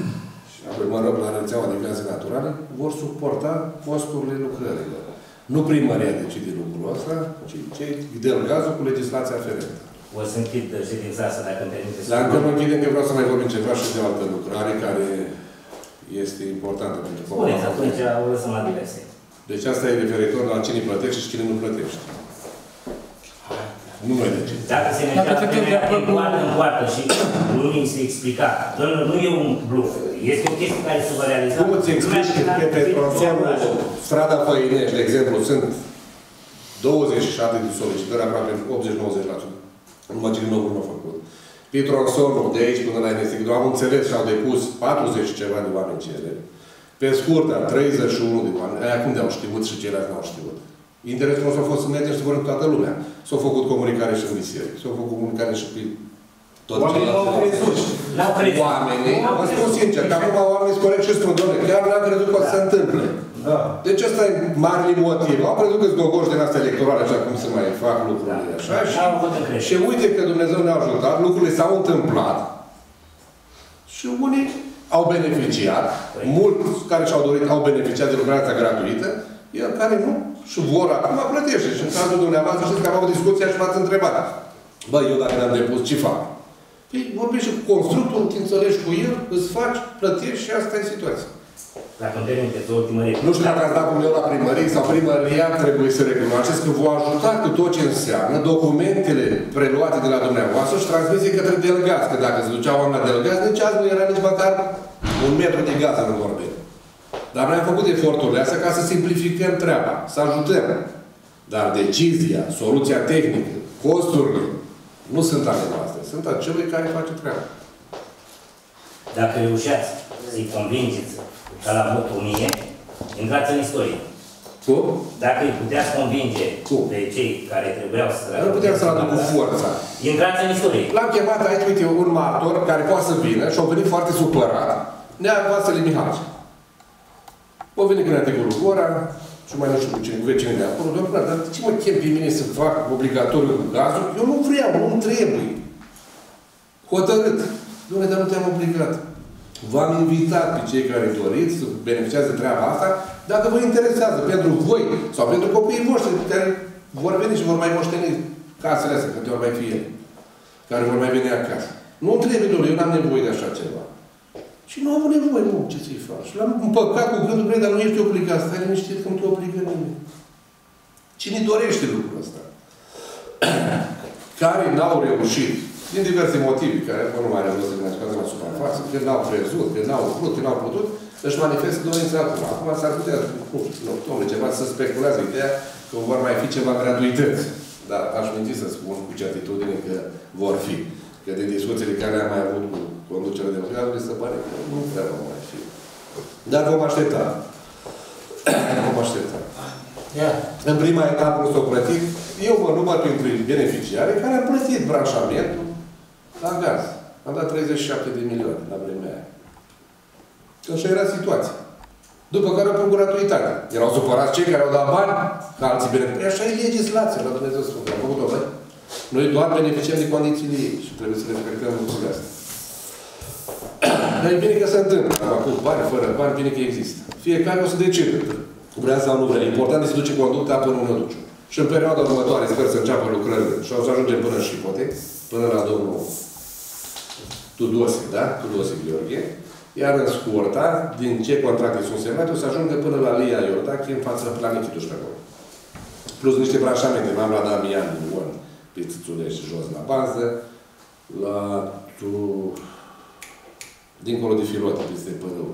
apoi, mă rog, la rețeaua de gaze naturale, vor suporta costurile lucrărilor. Nu primăria decide lucrul ăsta, ci cei dă gazul cu legislația aferentă. O să închid ședința asta dacă îmi permiteți. Dar încă nu închidem că vreau să mai vorbim ceva și de o altă lucrare care este importantă pentru Spuneți, atunci comunitatea. o lăsăm la diverse. Deci asta e referitor la cine plătește și cine nu plătește. Nu noi decid. Dacă se Dacă mergea suntem de acord din cu- poartă în poartă și nu mi se explica, nu, nu, nu e un bluff, este o chestie care se va realiza. Cum îți explici că pe Petronsonul, strada Făinești, de exemplu, sunt 27 de solicitări, aproape 80-90%. Numai cine nou nu a făcut. Pe tronsonul de aici până la Enesic, am înțeles și au depus 40 și ceva de oameni cereri. Pe scurtă, 31 de oameni. Aia cum de-au știut și ceilalți n-au știut. Interesul nostru a fost să mergem și să vorbim cu toată lumea. S-au făcut comunicare și în biserică. S-au făcut comunicare și pe tot Oamenii nu au crezut. N-au crezut. Oamenii, vă spun sincer, că acum oamenii sunt corect și spun, doamne, chiar n-am crezut că o să se întâmple. Da. Deci ăsta e marele motiv. Au crezut că sunt gogoși din astea electorale, așa cum se mai fac lucrurile așa. Și, N-au avut încredere. și uite că Dumnezeu ne-a ajutat, lucrurile s-au întâmplat și unii au beneficiat, mulți care și-au dorit au beneficiat de lucrarea asta gratuită, iar care nu și vor acum plătește. Și în cazul dumneavoastră știți că am avut discuția și v-ați întrebat. Bă, eu dacă ne-am depus, ce fac? Păi vorbești cu constructorul, te înțelegi cu el, îți faci, plătești și asta e situația. Dacă îmi permiteți o ultimă replică. Nu știu dacă ați dat cu eu la primărie sau primăria trebuie să recunoașteți că vă ajuta cu tot ce înseamnă documentele preluate de la dumneavoastră și transmise către Delgaz. Că dacă se ducea oameni la Delgaz, nici azi nu era nici măcar un metru de gaz în vorbim. Dar noi am făcut eforturile astea ca să simplificăm treaba, să ajutăm. Dar decizia, soluția tehnică, costurile, nu sunt ale noastre, sunt a celui care face treaba. Dacă reușeați să-i convingeți ca la votul mie, intrați în istorie. Cum? Dacă îi puteați convinge Cum? pe cei care trebuiau să... Nu puteam să-l aduc cu forța. Intrați în istorie. L-am chemat aici, uite, un martor care poate să vină și a venit foarte supărat. Nea Vasile Mihai. O venit când cu Lugora și mai nu știu cu cine, cu vecinii de acolo. Doamne, dar de ce mă chem pe mine să fac obligatoriu cu gazul? Eu nu vreau, nu trebuie. Hotărât. Doamne, dar nu te-am obligat. V-am invitat pe cei care doriți să beneficiați de treaba asta, dacă vă interesează pentru voi sau pentru copiii voștri care vor veni și vor mai moșteni casele astea, câte ori mai fi ele, care vor mai veni acasă. Nu trebuie, domnule, eu n-am nevoie de așa ceva. Și nu am avut nevoie, nu, ce să-i faci. L-am împăcat cu gândul, dar nu ești obligat. Stai liniștit că nu te obligă nimeni. Cine dorește lucrul ăsta? care n-au reușit, din diverse motive, care nu mai reușit să ne la suprafață, că n-au crezut, că n-au vrut, că n-au putut, își manifestă dorința acum. Acum s-ar putea, nu știu, domnule, ceva să speculează ideea că vor mai fi ceva gratuități. Dar aș minti să spun cu certitudine că vor fi. Că din discuțiile care am mai avut cu conducerea democratică, se pare că nu prea vom mai fi. Dar vom aștepta. vom aștepta. Yeah. În prima etapă nu s-au plătit. Eu mă număr printre beneficiari care am plătit branșamentul la gaz. Am dat 37 de milioane la vremea aia. Așa era situația. După care au pus gratuitate. Erau supărați cei care au dat bani ca alții beneficiari. Păi așa e legislația, la Dumnezeu Sfânt. Am făcut-o, băi? Noi doar beneficiem de condițiile ei și trebuie să respectăm lucrurile astea. Dar e bine că se întâmplă. Acum, cu bani, fără bani, bine că există. Fiecare o să decide. Vrea sau nu vrea. Important este să duce conducta până nu duce. Și în perioada următoare sper să înceapă lucrările. Și o să ajungem până și poate, până la domnul Tudose, da? Tudose Gheorghe. Iar în scurta, din ce contracte sunt semnate, o să ajungă până la Lia Iordache în fața planichitului pe acolo. Plus niște branșamente. M-am la Damian din Ion, pe Țuțulești, jos la bază, la tu... dincolo de Filote, peste Părău.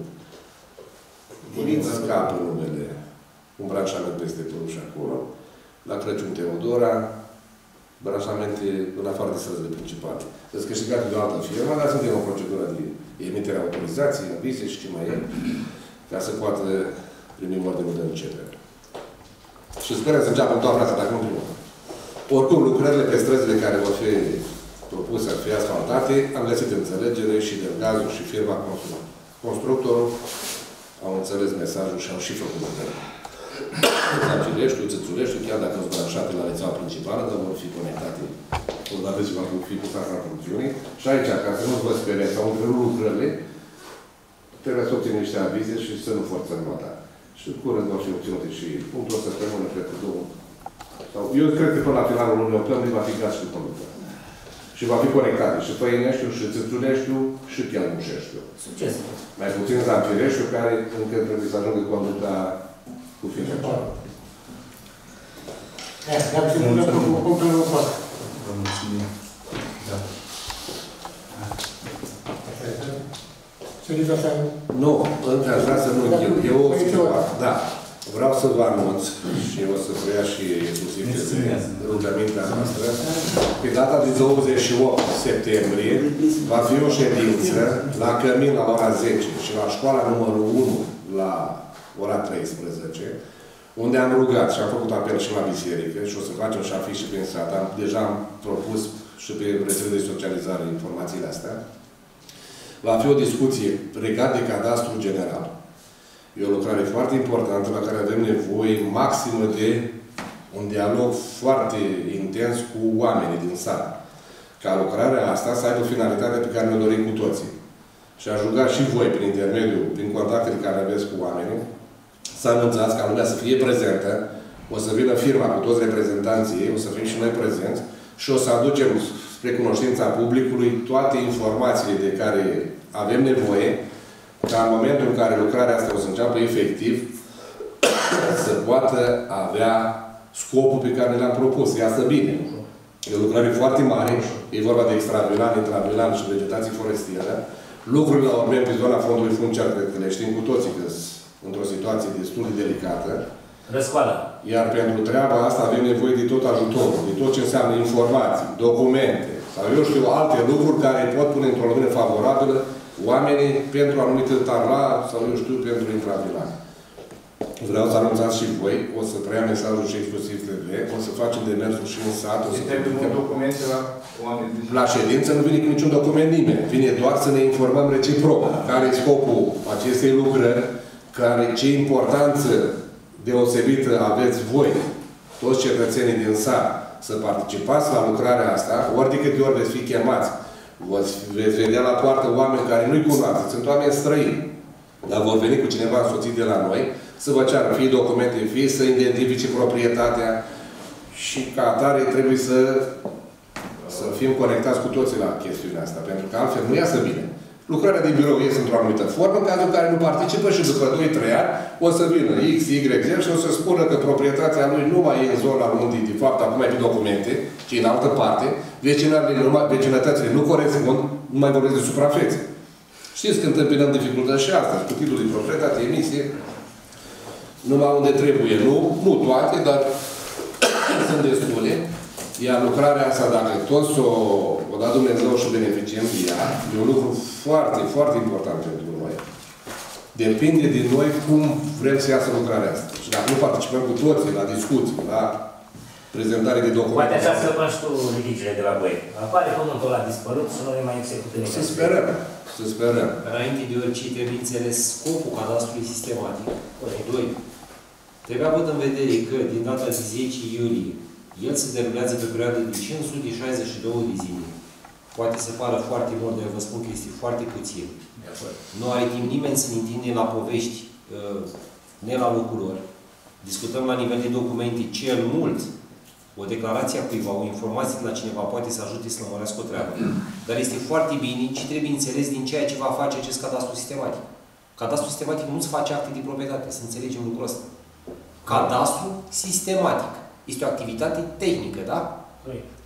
Îți scapă numele. Un branșament peste Părău și acolo. La Crăciun Teodora, branșamente în afară de străzile principale. Să-ți câștigat de o altă firmă, dar suntem o procedură de emitere autorizației, avize și ce mai e, ca să poată primi ordinul de începere. Și sperăm să înceapă în toamna asta, dacă nu primul. Oricum, lucrările pe străzile care vor fi propuse să fie asfaltate, am găsit înțelegere și de gazul și firma constructorul au înțeles mesajul și au și făcut lucrările. Zacileștiu, Țățuleștiu, chiar dacă sunt branșate la rețeaua principală, dar vor fi conectate odată ce va fi pus asta în funcțiune. Și aici, ca să nu vă speriați, sau întrerup lucrările, trebuie să obținem niște avize și să nu forțăm nota. Și curând vor fi obținute și punctul ăsta pe mână, cred că două. Sau, eu cred că până la finalul lunii octombrie va fi gaz și conductă. Și va fi conectat și Făineștiu, și Țățuleștiu, și Chelmușeștiu. Succes! Mai puțin Zamfireștiu, care încă trebuie să ajungă conducta cu fiecare. Eh, dacă se pune cu punctul următor. Vă mulțumim. Da. Să așa. Nu, încă aș vrea să nu închid. Eu o să Da. Vreau să vă anunț și o să preia și inclusiv de rugămintea noastră. Pe data de 28 septembrie va fi o ședință la Cămin la ora 10 și la școala numărul 1 la ora 13, unde am rugat și am făcut apel și la biserică și o să facem și afișe prin sat. Am, deja am propus și pe rețelele de socializare informațiile astea. Va fi o discuție legat de cadastru general. E o lucrare foarte importantă la care avem nevoie maximă de un dialog foarte intens cu oamenii din sat. Ca lucrarea asta să aibă finalitatea pe care ne dorim cu toții. Și aș ruga și voi, prin intermediul, prin contactele care aveți cu oamenii, să anunțați ca lumea să fie prezentă, o să vină firma cu toți reprezentanții, o să fim și noi prezenți și o să aducem spre cunoștința publicului toate informațiile de care avem nevoie ca în momentul în care lucrarea asta o să înceapă efectiv să poată avea scopul pe care le-am propus, să iasă bine. E o lucrare foarte mare, e vorba de extravilan, intravilan și vegetație forestieră. Lucrurile la urmă pe zona fondului funciar, cred că le știm cu toții că într-o situație destul de delicată. Răscoală. Iar pentru treaba asta avem nevoie de tot ajutorul, de tot ce înseamnă informații, documente, sau eu știu, alte lucruri care pot pune într-o lumină favorabilă oamenii pentru anumite tarla sau eu știu, pentru intravilan. Vreau să anunțați și voi, o să preia mesajul și exclusiv TV, o să facem demersul și în sat, o să Trebuie documente la oameni. la ședință nu vine cu niciun document nimeni. Vine doar să ne informăm reciproc. Care e scopul acestei lucrări, care, ce importanță deosebită aveți voi, toți cetățenii din sat, să participați la lucrarea asta, ori de câte ori veți fi chemați Veți, veți vedea la poartă oameni care nu-i cunoaște, sunt oameni străini. Dar vor veni cu cineva însoțit de la noi să vă ceară fie documente, fie să identifice proprietatea și ca atare trebuie să, să fim conectați cu toții la chestiunea asta, pentru că altfel nu iasă bine. Lucrarea de birou este într-o anumită formă, în cazul în care nu participă și după 2-3 ani o să vină X, Y, Z și o să spună că proprietatea lui nu mai e în zona unde, de fapt, acum e pe documente, ci în altă parte, vecinările, numai, vecinătățile nu corespund, nu mai vorbesc de suprafețe. Știți că întâmpinăm dificultăți și asta, cu titlul de proprietate, emisie, numai unde trebuie, nu, nu toate, dar sunt destule. Iar lucrarea asta, dacă toți o, o da Dumnezeu și o beneficiem de ea, e un lucru foarte, foarte important pentru noi. Depinde de noi cum vrem să iasă lucrarea asta. Și dacă nu participăm cu toții la discuții, la prezentare de documente. Poate așa să faci tu ridicile de la voi. Apare pământul ăla dispărut și nu ne mai execută nimeni. Să sperăm. Să sperăm. Înainte de orice trebuie înțeles scopul cadastrului sistematic. 2. Trebuie avut în vedere că din data de 10 iulie el se derulează pe perioadă de 562 de zile. Poate să pară foarte mult, dar eu vă spun că este foarte puțin. Nu are timp nimeni să ne întinde la povești, uh, ne la lucruri. Discutăm la nivel de documente cel mult o declarație a cuiva, o informație de la cineva poate să ajute să lămurească o treabă. Dar este foarte bine ce trebuie înțeles din ceea ce va face acest cadastru sistematic. Cadastru sistematic nu-ți face acte de proprietate, să înțelegem lucrul ăsta. Cadastru sistematic. Este o activitate tehnică, da?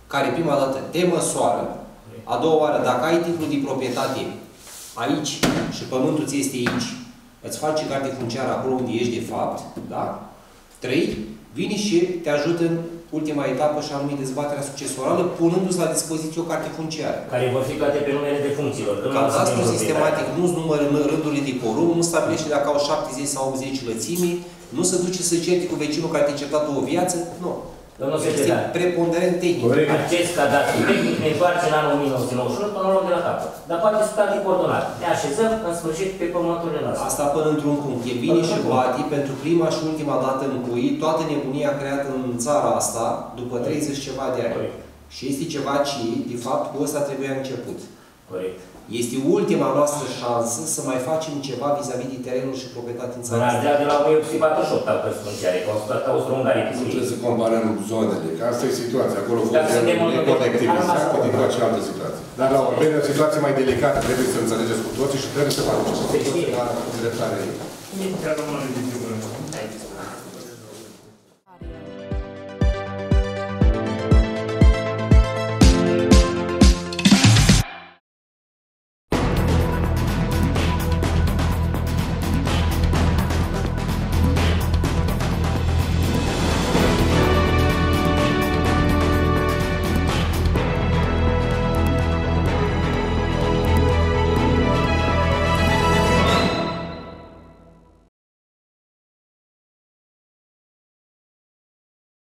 Care prima dată te măsoară, a doua oară, dacă ai titlul de proprietate aici și pământul ți este aici, îți face carte funciară acolo unde ești de fapt, da? Trei, vine și te ajută în ultima etapă și anume dezbaterea succesorală, punându-ți la dispoziție o carte funciară. Care vor fi toate pe numele de funcțiilor. că nu Cadastru sunt sistematic nu-ți numără în rândurile de porum, nu stabilește dacă au 70 sau 80 lățimi, nu se duce să certe cu vecinul care te-a certat o viață, nu. Domnul Este secretar, preponderent tehnic. acest cadastru tehnic ne întoarce în anul 1991 până la luăm de la capăt. Dar poate să state coordonat. Ne așezăm în sfârșit pe pământurile noastre. Asta până într-un punct. E bine și bati pentru prima și ultima dată în cui toată nebunia creată în țara asta după 30 ceva de ani. Corect. Și este ceva ce, de fapt, cu ăsta trebuia început. Corect. Este ultima noastră șansă să mai facem ceva vis-a-vis de terenul și proprietate în În țara asta. Ardea de la 1848 au fost funciare, că au stat austro-ungarii pe Nu scrie. trebuie să comparăm zonele, că asta e situația. Acolo Dar suntem fost în- colectivizat, am adică și altă situație. Dar la Orbeni, o situație mai delicată, trebuie să înțelegeți cu toții și trebuie să faceți Se știe. la dreptare. Chiar rămâne de